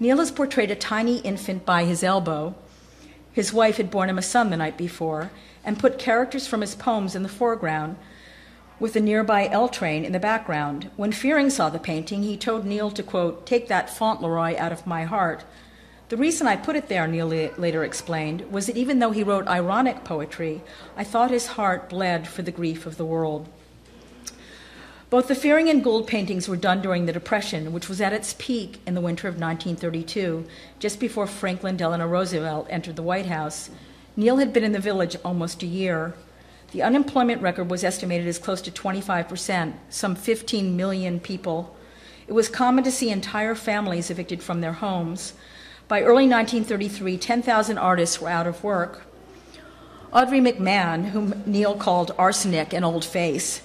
Neel has portrayed a tiny infant by his elbow. His wife had borne him a son the night before, and put characters from his poems in the foreground, with the nearby L train in the background. When Fearing saw the painting, he told Neel to, quote, take that Fauntleroy out of my heart, the reason I put it there, Neel later explained, was that even though he wrote ironic poetry, I thought his heart bled for the grief of the world. Both the Fearing and Gould paintings were done during the Depression, which was at its peak in the winter of 1932, just before Franklin Delano Roosevelt entered the White House. Neel had been in the village almost a year. The unemployment record was estimated as close to 25%, some 15 million people. It was common to see entire families evicted from their homes. By early 1933, 10,000 artists were out of work. Audrey McMahon, whom Neel called arsenic and old face,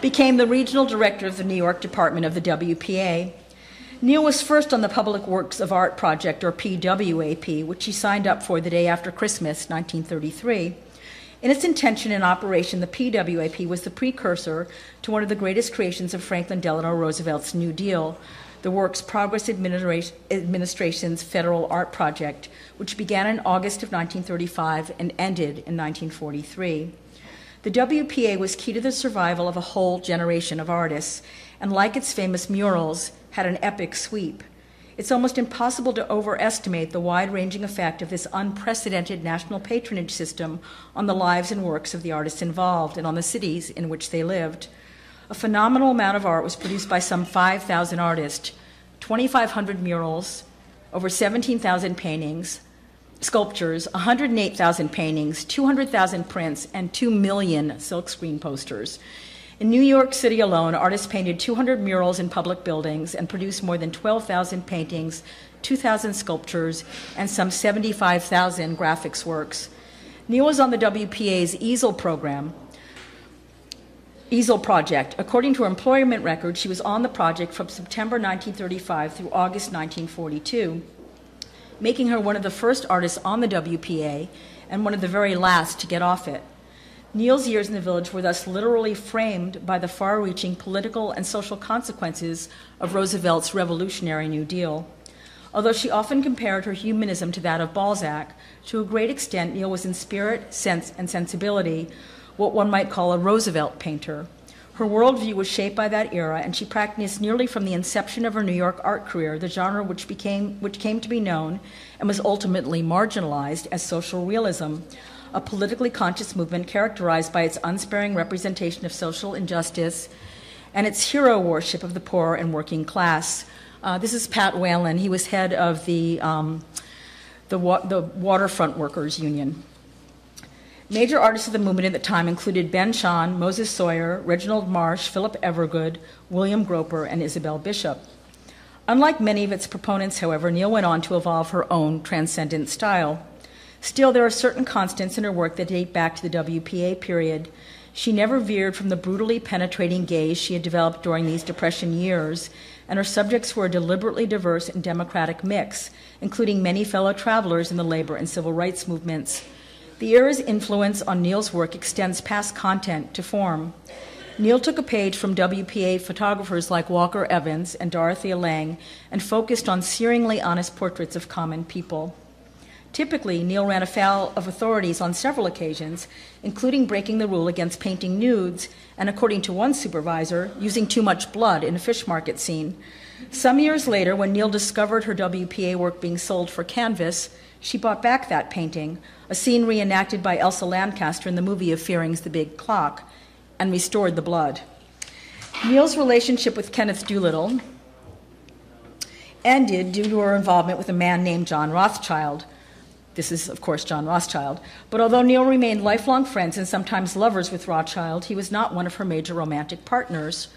became the regional director of the New York department of the WPA. Neel was first on the Public Works of Art Project, or PWAP, which he signed up for the day after Christmas, 1933. In its intention and operation, the PWAP was the precursor to one of the greatest creations of Franklin Delano Roosevelt's New Deal, the Works Progress Administration's Federal Art Project, which began in August of 1935 and ended in 1943. The WPA was key to the survival of a whole generation of artists, and like its famous murals, had an epic sweep. It's almost impossible to overestimate the wide ranging effect of this unprecedented national patronage system on the lives and works of the artists involved and on the cities in which they lived. A phenomenal amount of art was produced by some 5,000 artists, 2,500 murals, over 17,000 paintings, sculptures, 108,000 paintings, 200,000 prints, and 2 million silkscreen posters. In New York City alone, artists painted 200 murals in public buildings and produced more than 12,000 paintings, 2,000 sculptures, and some 75,000 graphics works. Neel was on the WPA's easel program, easel project. According to her employment record, she was on the project from September 1935 through August 1942, making her one of the first artists on the WPA and one of the very last to get off it. Neel's years in the village were thus literally framed by the far reaching political and social consequences of Roosevelt's Revolutionary New Deal. Although she often compared her humanism to that of Balzac, to a great extent, Neel was in spirit, sense, and sensibility what one might call a Roosevelt painter. Her worldview was shaped by that era, and she practiced nearly from the inception of her New York art career the genre which, became, which came to be known and was ultimately marginalized as social realism, a politically conscious movement characterized by its unsparing representation of social injustice and its hero worship of the poor and working class. Uh, this is Pat Whalen. He was head of the, um, the, wa- the Waterfront Workers Union. Major artists of the movement at the time included Ben Shahn, Moses Soyer, Reginald Marsh, Philip Evergood, William Gropper, and Isabel Bishop. Unlike many of its proponents, however, Neel went on to evolve her own transcendent style. Still, there are certain constants in her work that date back to the WPA period. She never veered from the brutally penetrating gaze she had developed during these Depression years, and her subjects were a deliberately diverse and democratic mix, including many fellow travelers in the labor and civil rights movements. The era's influence on Neel's work extends past content to form. Neel took a page from WPA photographers like Walker Evans and Dorothea Lange and focused on searingly honest portraits of common people. Typically, Neel ran afoul of authorities on several occasions, including breaking the rule against painting nudes and, according to one supervisor, using too much blood in a fish market scene. Some years later, when Neel discovered her WPA work being sold for canvas, she bought back that painting, a scene reenacted by Elsa Lanchester in the movie of Fearing's The Big Clock, and restored the blood. Neel's relationship with Kenneth Doolittle ended due to her involvement with a man named John Rothschild, this is, of course, John Rothschild. But although Neel remained lifelong friends and sometimes lovers with Rothschild, he was not one of her major romantic partners.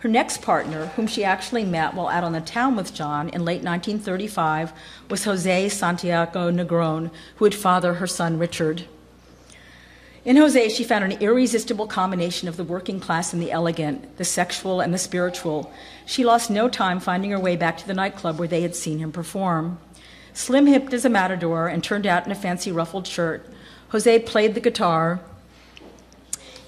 Her next partner, whom she actually met while out on the town with John in late 1935, was Jose Santiago Negron, who would father her son Richard. In Jose, she found an irresistible combination of the working class and the elegant, the sexual and the spiritual. She lost no time finding her way back to the nightclub where they had seen him perform. Slim hipped as a matador and turned out in a fancy ruffled shirt, Jose played the guitar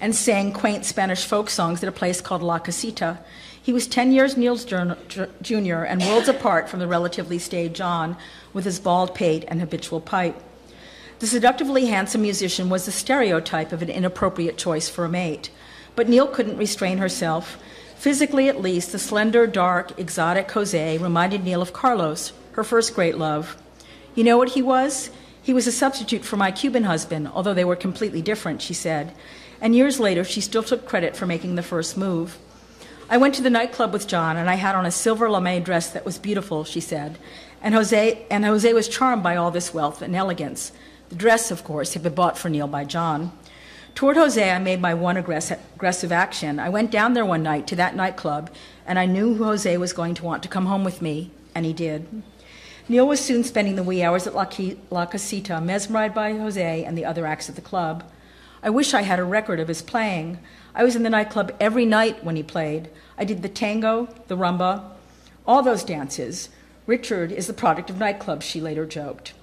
and sang quaint Spanish folk songs at a place called La Casita. He was 10 years Neel's junior and worlds apart from the relatively staid John with his bald pate and habitual pipe. The seductively handsome musician was the stereotype of an inappropriate choice for a mate. But Neel couldn't restrain herself. Physically, at least, the slender, dark, exotic Jose reminded Neel of Carlos, her first great love. You know what he was? He was a substitute for my Cuban husband, although they were completely different, she said. And years later, she still took credit for making the first move. I went to the nightclub with John, and I had on a silver lame dress that was beautiful, she said. And Jose, and Jose was charmed by all this wealth and elegance. The dress, of course, had been bought for Neel by John. Toward Jose, I made my one aggressive action. I went down there one night to that nightclub, and I knew Jose was going to want to come home with me, and he did. Neel was soon spending the wee hours at La, Casita, mesmerized by Jose and the other acts at the club. I wish I had a record of his playing. I was in the nightclub every night when he played. I did the tango, the rumba, all those dances. Richard is the product of nightclubs, she later joked.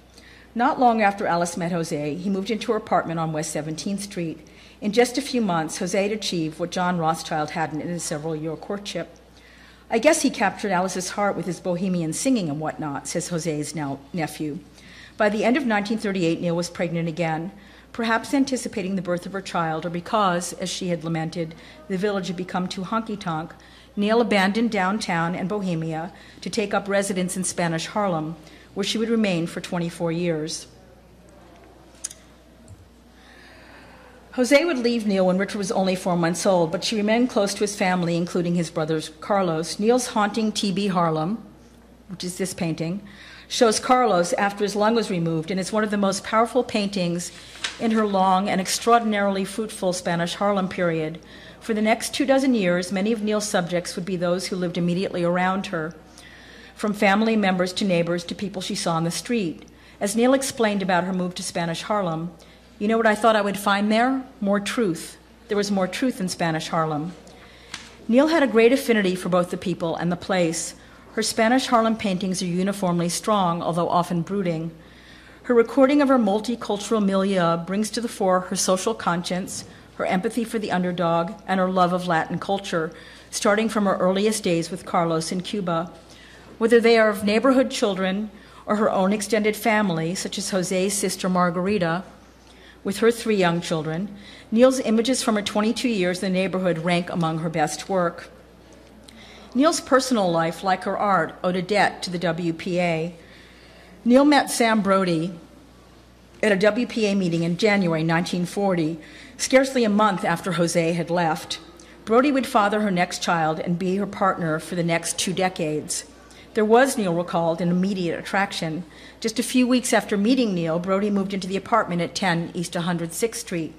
Not long after Alice met Jose, he moved into her apartment on West 17th Street. In just a few months, Jose had achieved what John Rothschild hadn't in his several year courtship. I guess he captured Alice's heart with his bohemian singing and whatnot, says Jose's now nephew. By the end of 1938, Neel was pregnant again, perhaps anticipating the birth of her child, or because, as she had lamented, the village had become too honky tonk. Neel abandoned downtown and Bohemia to take up residence in Spanish Harlem, where she would remain for 24 years. Jose would leave Neel when Richard was only four months old, but she remained close to his family, including his brother Carlos. Neel's haunting TB Harlem, which is this painting, shows Carlos after his lung was removed and is one of the most powerful paintings in her long and extraordinarily fruitful Spanish Harlem period. For the next two dozen years, many of Neel's subjects would be those who lived immediately around her, from family members to neighbors to people she saw on the street. As Neel explained about her move to Spanish Harlem, you know what I thought I would find there? More truth. There was more truth in Spanish Harlem. Neel had a great affinity for both the people and the place. Her Spanish Harlem paintings are uniformly strong, although often brooding. Her recording of her multicultural milieu brings to the fore her social conscience, her empathy for the underdog, and her love of Latin culture, starting from her earliest days with Carlos in Cuba. Whether they are of neighborhood children or her own extended family, such as Jose's sister Margarita, with her three young children, Neel's images from her 22 years in the neighborhood rank among her best work. Neel's personal life, like her art, owed a debt to the WPA. Neel met Sam Brody at a WPA meeting in January 1940, scarcely a month after Jose had left. Brody would father her next child and be her partner for the next two decades. There was, Neel recalled, an immediate attraction. Just a few weeks after meeting Neel, Brody moved into the apartment at 10 East 106th Street.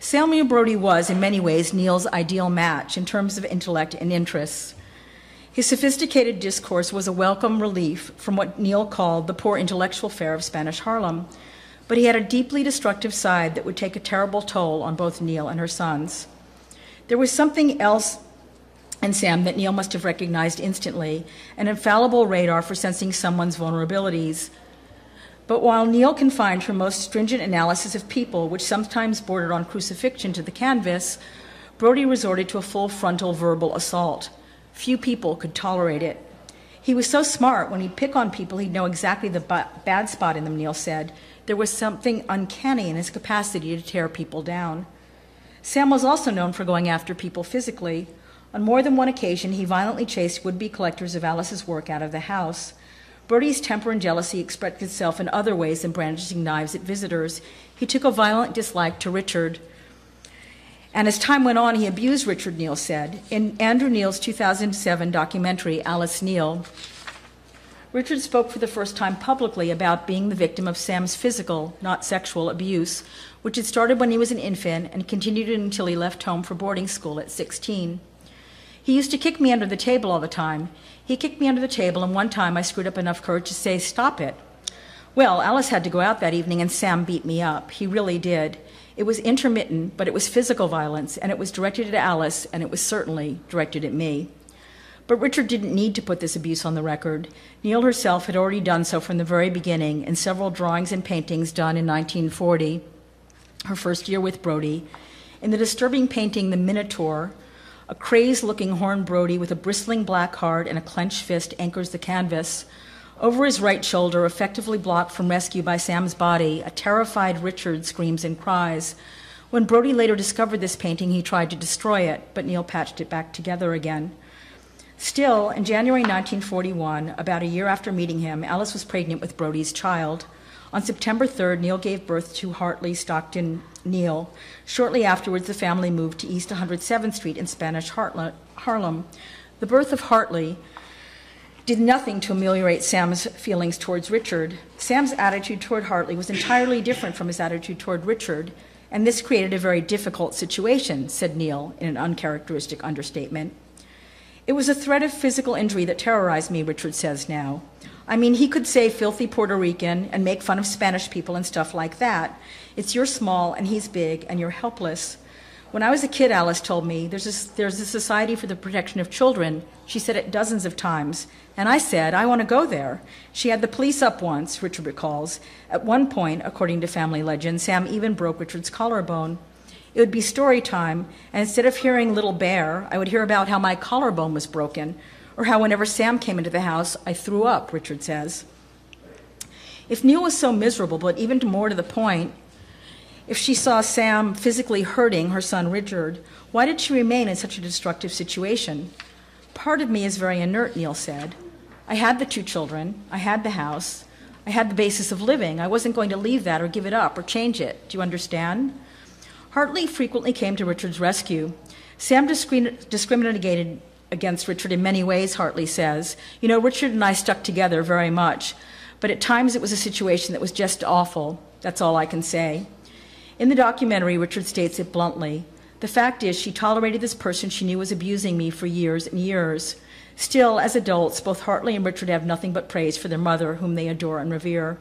Samuel Brody was, in many ways, Neel's ideal match in terms of intellect and interests. His sophisticated discourse was a welcome relief from what Neel called the poor intellectual fare of Spanish Harlem, but he had a deeply destructive side that would take a terrible toll on both Neel and her sons. There was something else in Sam that Neel must have recognized instantly an infallible radar for sensing someone's vulnerabilities. But while Neel confined her most stringent analysis of people, which sometimes bordered on crucifixion, to the canvas, Brody resorted to a full frontal verbal assault. Few people could tolerate it. He was so smart, when he'd pick on people, he'd know exactly the bad spot in them, Neel said. There was something uncanny in his capacity to tear people down. Sam was also known for going after people physically. On more than one occasion, he violently chased would be collectors of Alice's work out of the house. Brody's temper and jealousy expressed itself in other ways than brandishing knives at visitors. He took a violent dislike to Richard. And as time went on, he abused Richard, Neel said. In Andrew Neel's 2007 documentary, Alice Neel, Richard spoke for the first time publicly about being the victim of Sam's physical, not sexual, abuse, which had started when he was an infant and continued until he left home for boarding school at 16. He used to kick me under the table all the time. He kicked me under the table, and one time I screwed up enough courage to say, Stop it. Well, Alice had to go out that evening, and Sam beat me up. He really did. It was intermittent, but it was physical violence, and it was directed at Alice, and it was certainly directed at me. But Richard didn't need to put this abuse on the record. Neel herself had already done so from the very beginning in several drawings and paintings done in 1940, her first year with Brody. In the disturbing painting, The Minotaur, a crazed looking horn Brody with a bristling black heart and a clenched fist anchors the canvas. Over his right shoulder, effectively blocked from rescue by Sam's body, a terrified Richard screams and cries. When Brody later discovered this painting, he tried to destroy it, but Neel patched it back together again. Still, in January 1941, about a year after meeting him, Alice was pregnant with Brody's child. On September 3rd, Neel gave birth to Hartley Stockton Neel. Shortly afterwards, the family moved to East 107th Street in Spanish Harlem. The birth of Hartley did nothing to ameliorate Sam's feelings towards Richard. Sam's attitude toward Hartley was entirely different from his attitude toward Richard, and this created a very difficult situation, said Neel in an uncharacteristic understatement. It was a threat of physical injury that terrorized me, Richard says now. I mean, he could say filthy Puerto Rican and make fun of Spanish people and stuff like that. It's you're small and he's big and you're helpless. When I was a kid, Alice told me, there's a, there's a society for the protection of children. She said it dozens of times. And I said, I want to go there. She had the police up once, Richard recalls. At one point, according to family legend, Sam even broke Richard's collarbone. It would be story time, and instead of hearing Little Bear, I would hear about how my collarbone was broken, or how whenever Sam came into the house, I threw up, Richard says. If Neel was so miserable, but even more to the point, if she saw Sam physically hurting her son Richard, why did she remain in such a destructive situation? Part of me is very inert, Neel said. I had the two children, I had the house, I had the basis of living. I wasn't going to leave that or give it up or change it. Do you understand? Hartley frequently came to Richard's rescue. Sam discriminated against Richard in many ways, Hartley says. You know, Richard and I stuck together very much, but at times it was a situation that was just awful. That's all I can say. In the documentary, Richard states it bluntly. The fact is, she tolerated this person she knew was abusing me for years and years. Still, as adults, both Hartley and Richard have nothing but praise for their mother, whom they adore and revere.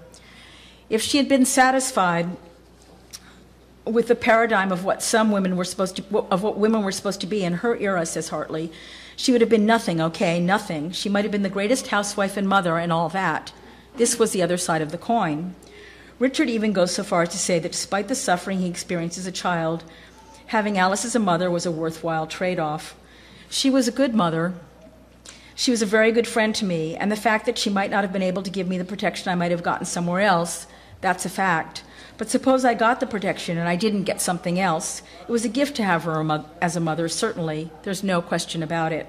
If she had been satisfied with the paradigm of what some women were supposed to, of what women were supposed to be in her era, says Hartley, she would have been nothing, okay, nothing. She might have been the greatest housewife and mother and all that. This was the other side of the coin. Richard even goes so far as to say that despite the suffering he experienced as a child, having Alice as a mother was a worthwhile trade off. She was a good mother, she was a very good friend to me, and the fact that she might not have been able to give me the protection I might have gotten somewhere else, that's a fact. But suppose I got the protection and I didn't get something else. It was a gift to have her as a mother, certainly. There's no question about it.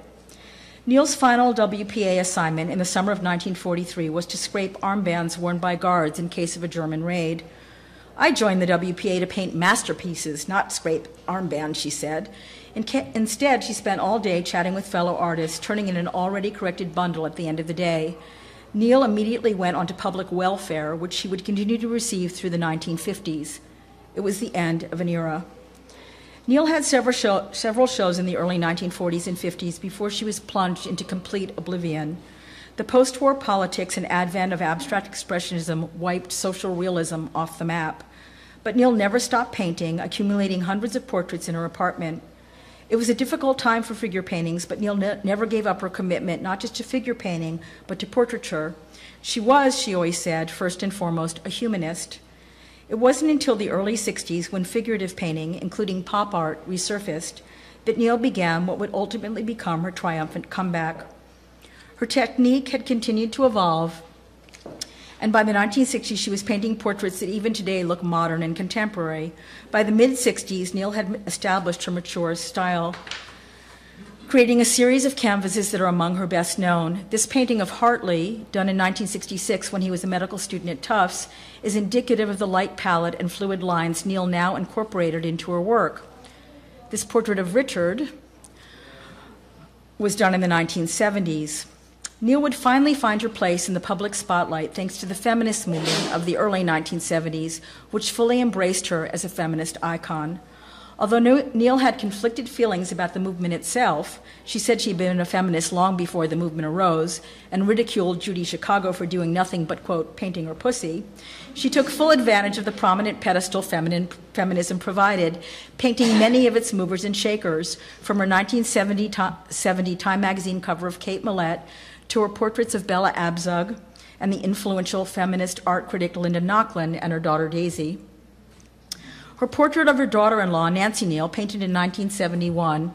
Neel's final WPA assignment in the summer of 1943 was to scrape armbands worn by guards in case of a German raid. I joined the WPA to paint masterpieces, not scrape armbands, she said. Instead, she spent all day chatting with fellow artists, turning in an already corrected bundle at the end of the day. Neel immediately went on to public welfare, which she would continue to receive through the 1950s. It was the end of an era. Neel had several, show, several shows in the early 1940s and 50s before she was plunged into complete oblivion. The post war politics and advent of abstract expressionism wiped social realism off the map. But Neel never stopped painting, accumulating hundreds of portraits in her apartment. It was a difficult time for figure paintings, but Neel ne- never gave up her commitment not just to figure painting, but to portraiture. She was, she always said, first and foremost, a humanist. It wasn't until the early 60s, when figurative painting, including pop art, resurfaced, that Neel began what would ultimately become her triumphant comeback. Her technique had continued to evolve, and by the 1960s, she was painting portraits that even today look modern and contemporary. By the mid 60s, Neel had established her mature style, creating a series of canvases that are among her best known. This painting of Hartley, done in 1966 when he was a medical student at Tufts, is indicative of the light palette and fluid lines Neel now incorporated into her work. This portrait of Richard was done in the 1970s. Neel would finally find her place in the public spotlight thanks to the feminist movement of the early 1970s, which fully embraced her as a feminist icon. Although Neel had conflicted feelings about the movement itself, she said she'd been a feminist long before the movement arose and ridiculed Judy Chicago for doing nothing but, quote, painting her pussy. She took full advantage of the prominent pedestal feminine, feminism provided, painting many of its movers and shakers, from her 1970 Time magazine cover of Kate Millett to her portraits of Bella Abzug and the influential feminist art critic Linda Nochlin and her daughter Daisy. Her portrait of her daughter in law, Nancy Neel, painted in 1971,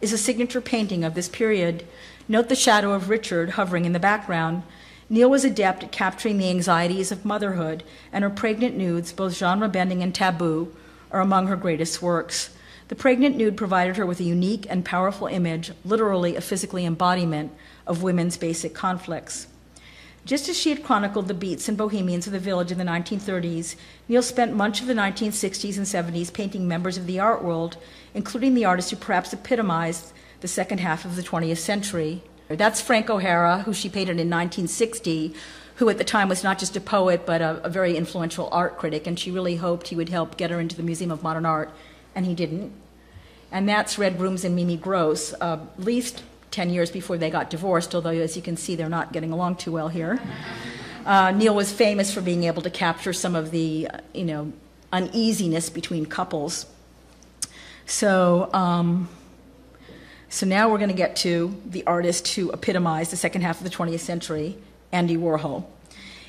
is a signature painting of this period. Note the shadow of Richard hovering in the background. Neel was adept at capturing the anxieties of motherhood, and her pregnant nudes, both genre bending and taboo, are among her greatest works. The pregnant nude provided her with a unique and powerful image, literally a physically embodiment of women's basic conflicts. Just as she had chronicled the beats and bohemians of the village in the 1930s, Neel spent much of the 1960s and 70s painting members of the art world, including the artists who perhaps epitomized the second half of the 20th century. That's Frank O'Hara, who she painted in 1960, who at the time was not just a poet but a, a very influential art critic, and she really hoped he would help get her into the Museum of Modern Art, and he didn't. And that's Red Grooms and Mimi Gross, uh, least 10 years before they got divorced, although, as you can see, they're not getting along too well here. Uh, Neel was famous for being able to capture some of the, uh, you know, uneasiness between couples. So, um, so now we're going to get to the artist who epitomized the second half of the 20th century, Andy Warhol.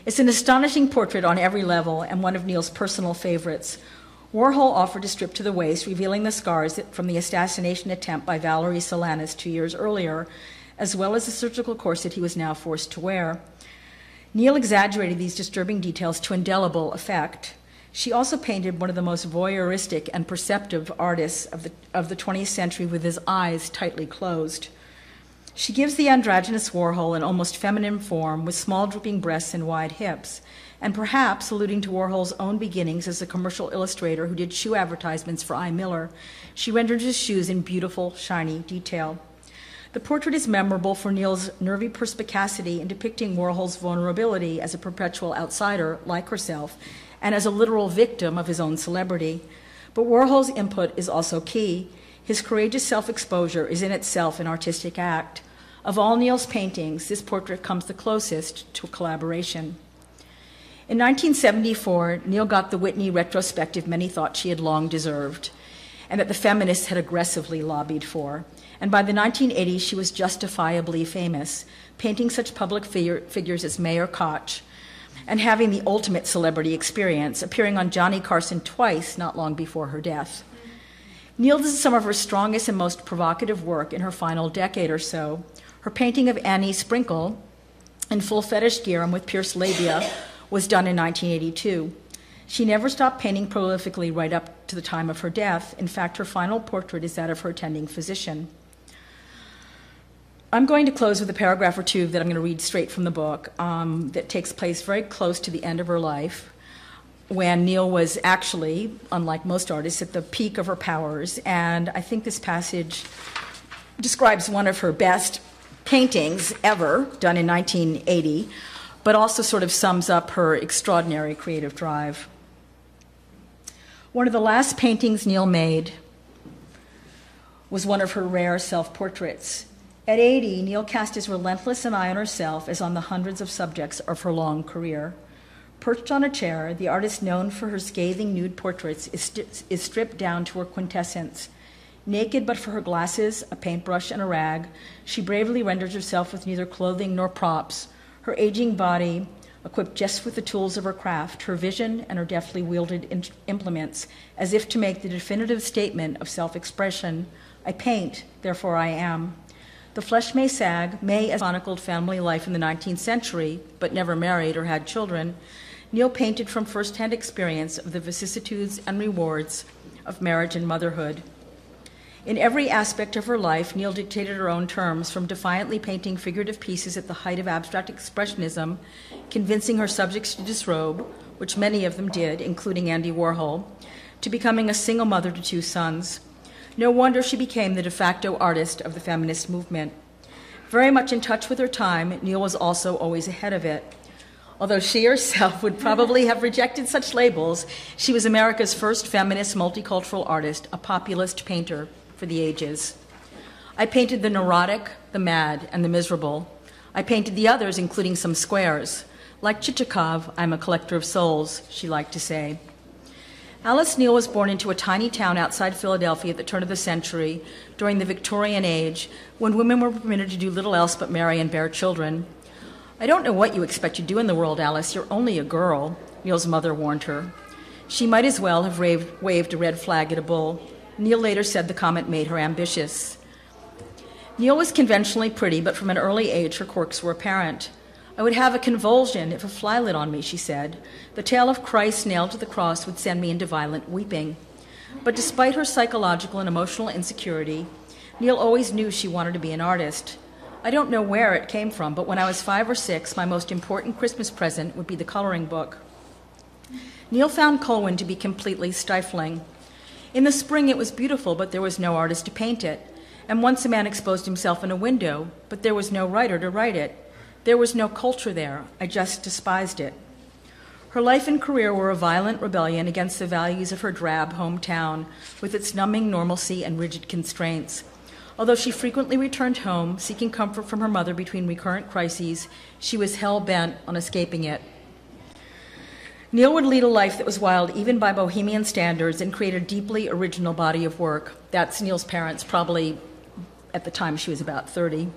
It's an astonishing portrait on every level and one of Neel's personal favorites. Warhol offered to strip to the waist, revealing the scars from the assassination attempt by Valerie Solanas two years earlier, as well as the surgical corset he was now forced to wear. Neel exaggerated these disturbing details to indelible effect. She also painted one of the most voyeuristic and perceptive artists of the, of the 20th century with his eyes tightly closed. She gives the androgynous Warhol an almost feminine form with small drooping breasts and wide hips, and perhaps alluding to Warhol's own beginnings as a commercial illustrator who did shoe advertisements for I. Miller, she rendered his shoes in beautiful, shiny detail. The portrait is memorable for Neel's nervy perspicacity in depicting Warhol's vulnerability as a perpetual outsider, like herself, and as a literal victim of his own celebrity. But Warhol's input is also key. His courageous self exposure is in itself an artistic act. Of all Neel's paintings, this portrait comes the closest to a collaboration. In 1974, Neel got the Whitney retrospective many thought she had long deserved, and that the feminists had aggressively lobbied for. And by the 1980s, she was justifiably famous, painting such public figure, figures as Mayor Koch, and having the ultimate celebrity experience, appearing on Johnny Carson twice not long before her death. Neel does some of her strongest and most provocative work in her final decade or so, her painting of Annie Sprinkle in full fetish gear and with pierced labia was done in 1982. She never stopped painting prolifically right up to the time of her death. In fact, her final portrait is that of her attending physician. I'm going to close with a paragraph or two that I'm going to read straight from the book um, that takes place very close to the end of her life when Neel was actually, unlike most artists, at the peak of her powers. And I think this passage describes one of her best paintings ever, done in 1980, but also sort of sums up her extraordinary creative drive. One of the last paintings Neel made was one of her rare self portraits. At 80, Neel cast as relentless an eye on herself as on the hundreds of subjects of her long career. Perched on a chair, the artist known for her scathing nude portraits is, st- is stripped down to her quintessence Naked but for her glasses, a paintbrush, and a rag, she bravely renders herself with neither clothing nor props. Her aging body, equipped just with the tools of her craft, her vision, and her deftly wielded implements, as if to make the definitive statement of self expression I paint, therefore I am. The flesh may sag, may as chronicled family life in the 19th century, but never married or had children. Neel painted from first hand experience of the vicissitudes and rewards of marriage and motherhood. In every aspect of her life, Neel dictated her own terms, from defiantly painting figurative pieces at the height of abstract expressionism, convincing her subjects to disrobe, which many of them did, including Andy Warhol, to becoming a single mother to two sons. No wonder she became the de facto artist of the feminist movement. Very much in touch with her time, Neel was also always ahead of it. Although she herself would probably have rejected such labels, she was America's first feminist multicultural artist, a populist painter for the ages. I painted the neurotic, the mad, and the miserable. I painted the others, including some squares. Like Chichikov, I'm a collector of souls, she liked to say. Alice Neel was born into a tiny town outside Philadelphia at the turn of the century, during the Victorian age, when women were permitted to do little else but marry and bear children. I don't know what you expect to do in the world, Alice. You're only a girl, Neel's mother warned her. She might as well have waved a red flag at a bull. Neel later said the comment made her ambitious. Neel was conventionally pretty, but from an early age her quirks were apparent. I would have a convulsion if a fly lit on me, she said. The tale of Christ nailed to the cross would send me into violent weeping. But despite her psychological and emotional insecurity, Neel always knew she wanted to be an artist. I don't know where it came from, but when I was five or six, my most important Christmas present would be the coloring book. Neel found Colwyn to be completely stifling. In the spring it was beautiful, but there was no artist to paint it. And once a man exposed himself in a window, but there was no writer to write it. There was no culture there. I just despised it. Her life and career were a violent rebellion against the values of her drab hometown, with its numbing normalcy and rigid constraints. Although she frequently returned home, seeking comfort from her mother between recurrent crises, she was hell bent on escaping it. Neel would lead a life that was wild even by bohemian standards and create a deeply original body of work. That's Neel's parents, probably at the time she was about 30.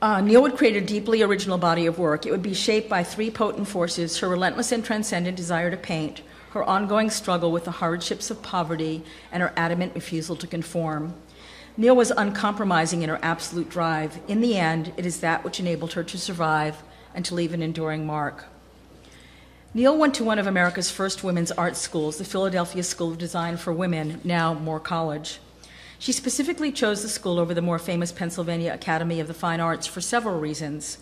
Uh, Neel would create a deeply original body of work. It would be shaped by three potent forces her relentless and transcendent desire to paint, her ongoing struggle with the hardships of poverty, and her adamant refusal to conform. Neel was uncompromising in her absolute drive. In the end, it is that which enabled her to survive and to leave an enduring mark. Neel went to one of America's first women's art schools, the Philadelphia School of Design for Women, now Moore College. She specifically chose the school over the more famous Pennsylvania Academy of the Fine Arts for several reasons.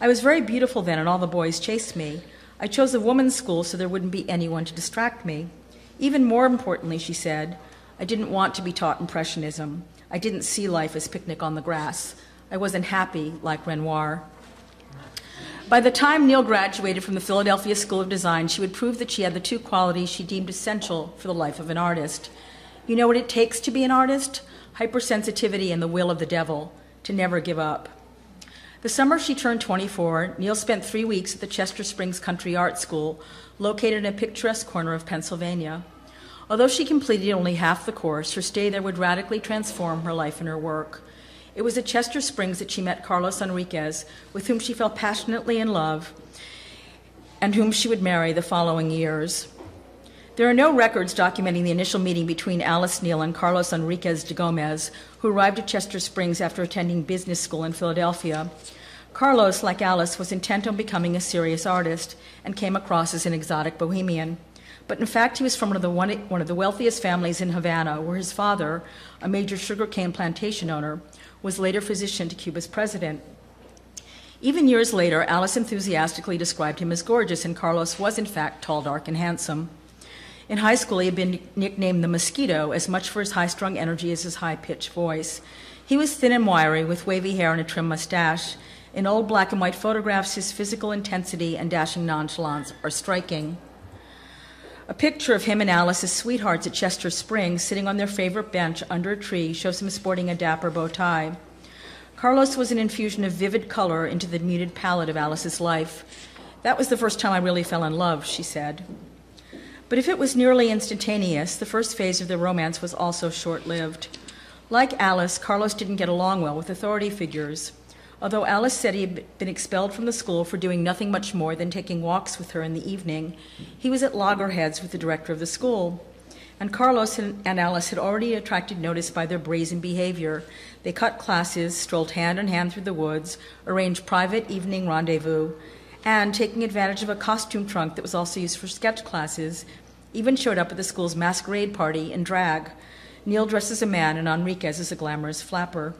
I was very beautiful then, and all the boys chased me. I chose a woman's school so there wouldn't be anyone to distract me. Even more importantly, she said, I didn't want to be taught Impressionism. I didn't see life as picnic on the grass. I wasn't happy like Renoir. By the time Neel graduated from the Philadelphia School of Design, she would prove that she had the two qualities she deemed essential for the life of an artist. You know what it takes to be an artist? Hypersensitivity and the will of the devil, to never give up. The summer she turned 24, Neel spent three weeks at the Chester Springs Country Art School, located in a picturesque corner of Pennsylvania. Although she completed only half the course, her stay there would radically transform her life and her work. It was at Chester Springs that she met Carlos Enriquez, with whom she fell passionately in love and whom she would marry the following years. There are no records documenting the initial meeting between Alice Neel and Carlos Enriquez de Gomez, who arrived at Chester Springs after attending business school in Philadelphia. Carlos, like Alice, was intent on becoming a serious artist and came across as an exotic bohemian. But in fact, he was from one of the, one, one of the wealthiest families in Havana, where his father, a major sugarcane plantation owner, was later physician to Cuba's president. Even years later, Alice enthusiastically described him as gorgeous, and Carlos was, in fact, tall, dark, and handsome. In high school, he had been nicknamed the Mosquito as much for his high strung energy as his high pitched voice. He was thin and wiry, with wavy hair and a trim mustache. In old black and white photographs, his physical intensity and dashing nonchalance are striking. A picture of him and Alice's sweethearts at Chester Springs, sitting on their favorite bench under a tree, shows him sporting a dapper bow tie. Carlos was an infusion of vivid color into the muted palette of Alice's life. That was the first time I really fell in love, she said. But if it was nearly instantaneous, the first phase of their romance was also short lived. Like Alice, Carlos didn't get along well with authority figures. Although Alice said he had been expelled from the school for doing nothing much more than taking walks with her in the evening, he was at loggerheads with the director of the school. And Carlos and Alice had already attracted notice by their brazen behavior. They cut classes, strolled hand in hand through the woods, arranged private evening rendezvous, and, taking advantage of a costume trunk that was also used for sketch classes, even showed up at the school's masquerade party in drag. Neel dressed as a man and Enriquez as a glamorous flapper.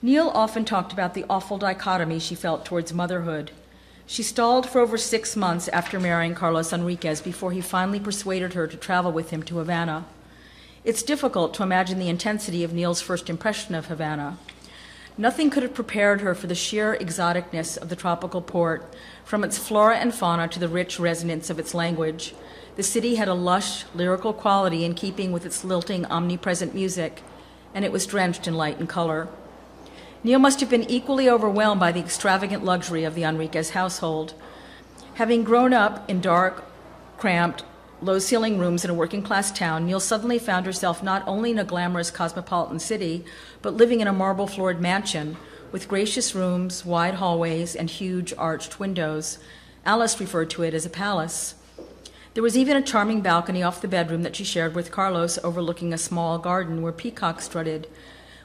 Neel often talked about the awful dichotomy she felt towards motherhood. She stalled for over six months after marrying Carlos Enriquez before he finally persuaded her to travel with him to Havana. It's difficult to imagine the intensity of Neel's first impression of Havana. Nothing could have prepared her for the sheer exoticness of the tropical port, from its flora and fauna to the rich resonance of its language. The city had a lush, lyrical quality in keeping with its lilting, omnipresent music, and it was drenched in light and color. Neel must have been equally overwhelmed by the extravagant luxury of the Enriquez household. Having grown up in dark, cramped, low ceiling rooms in a working class town, Neel suddenly found herself not only in a glamorous cosmopolitan city, but living in a marble floored mansion with gracious rooms, wide hallways, and huge arched windows. Alice referred to it as a palace. There was even a charming balcony off the bedroom that she shared with Carlos, overlooking a small garden where peacocks strutted.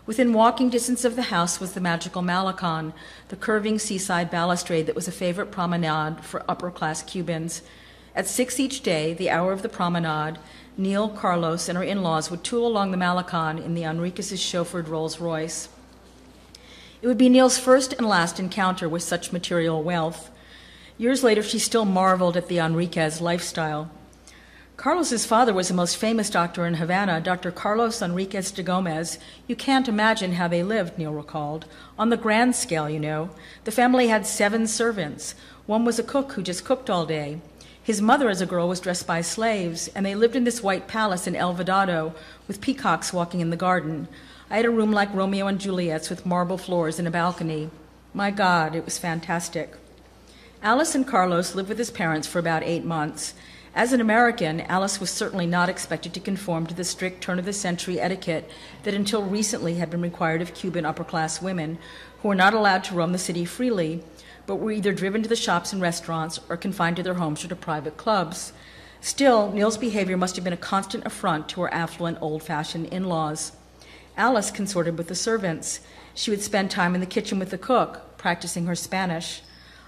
Within walking distance of the house was the magical Malecon, the curving seaside balustrade that was a favorite promenade for upper class Cubans. At six each day, the hour of the promenade, Neel, Carlos, and her in laws would tool along the Malecon in the Enriquez's chauffeured Rolls Royce. It would be Neel's first and last encounter with such material wealth. Years later, she still marveled at the Enriquez lifestyle. Carlos's father was the most famous doctor in Havana, Dr. Carlos Enriquez de Gomez. You can't imagine how they lived, Neel recalled. On the grand scale, you know. The family had seven servants. One was a cook who just cooked all day. His mother, as a girl, was dressed by slaves, and they lived in this white palace in El Vedado with peacocks walking in the garden. I had a room like Romeo and Juliet's with marble floors and a balcony. My God, it was fantastic. Alice and Carlos lived with his parents for about eight months. As an American, Alice was certainly not expected to conform to the strict turn of the century etiquette that until recently had been required of Cuban upper class women, who were not allowed to roam the city freely, but were either driven to the shops and restaurants or confined to their homes or to private clubs. Still, Neel's behavior must have been a constant affront to her affluent, old fashioned in laws. Alice consorted with the servants. She would spend time in the kitchen with the cook, practicing her Spanish.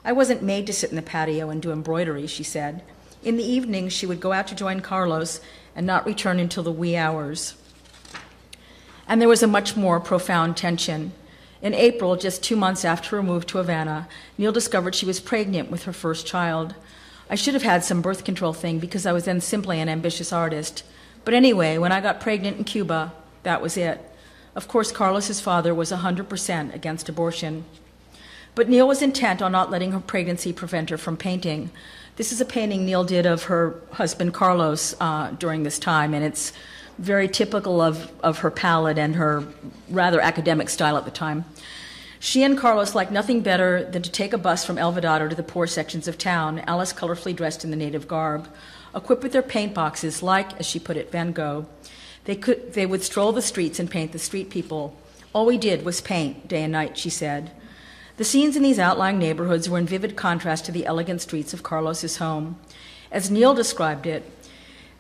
I wasn't made to sit in the patio and do embroidery, she said. In the evening, she would go out to join Carlos and not return until the wee hours. And there was a much more profound tension. In April, just two months after her move to Havana, Neel discovered she was pregnant with her first child. I should have had some birth control thing because I was then simply an ambitious artist. But anyway, when I got pregnant in Cuba, that was it. Of course, Carlos's father was 100% against abortion. But Neel was intent on not letting her pregnancy prevent her from painting. This is a painting Neel did of her husband Carlos uh, during this time, and it's very typical of, of her palette and her rather academic style at the time. She and Carlos liked nothing better than to take a bus from El Vedado to the poor sections of town, Alice colorfully dressed in the native garb. Equipped with their paint boxes, like, as she put it, Van Gogh, they, could, they would stroll the streets and paint the street people. All we did was paint, day and night, she said. The scenes in these outlying neighborhoods were in vivid contrast to the elegant streets of Carlos's home. As Neel described it,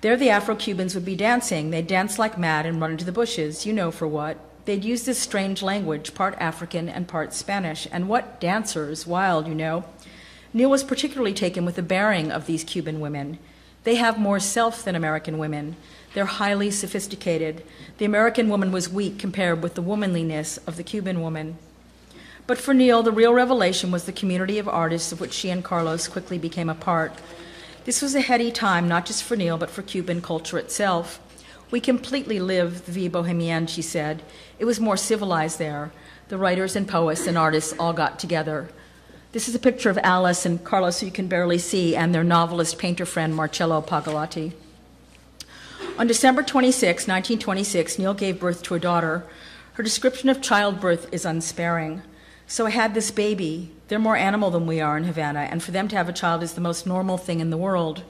there the Afro Cubans would be dancing. They'd dance like mad and run into the bushes, you know for what. They'd use this strange language, part African and part Spanish. And what dancers, wild, you know. Neel was particularly taken with the bearing of these Cuban women. They have more self than American women. They're highly sophisticated. The American woman was weak compared with the womanliness of the Cuban woman. But for Neel, the real revelation was the community of artists of which she and Carlos quickly became a part. This was a heady time, not just for Neel, but for Cuban culture itself. We completely lived the vie bohemienne, she said. It was more civilized there. The writers and poets and artists all got together. This is a picture of Alice and Carlos, who you can barely see, and their novelist painter friend Marcelo Pogolotti. On December 26, 1926, Neel gave birth to a daughter. Her description of childbirth is unsparing. So I had this baby. They're more animal than we are in Havana, and for them to have a child is the most normal thing in the world.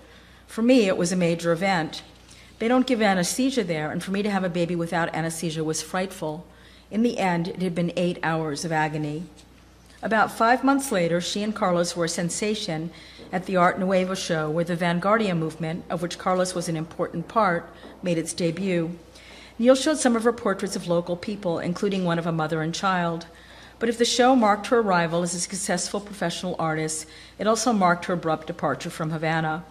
For me, it was a major event. They don't give anesthesia there, and for me to have a baby without anesthesia was frightful. In the end, it had been eight hours of agony. About five months later, she and Carlos were a sensation at the Art Nuevo show, where the Vanguardia movement, of which Carlos was an important part, made its debut. Neel showed some of her portraits of local people, including one of a mother and child. But if the show marked her arrival as a successful professional artist, it also marked her abrupt departure from Havana.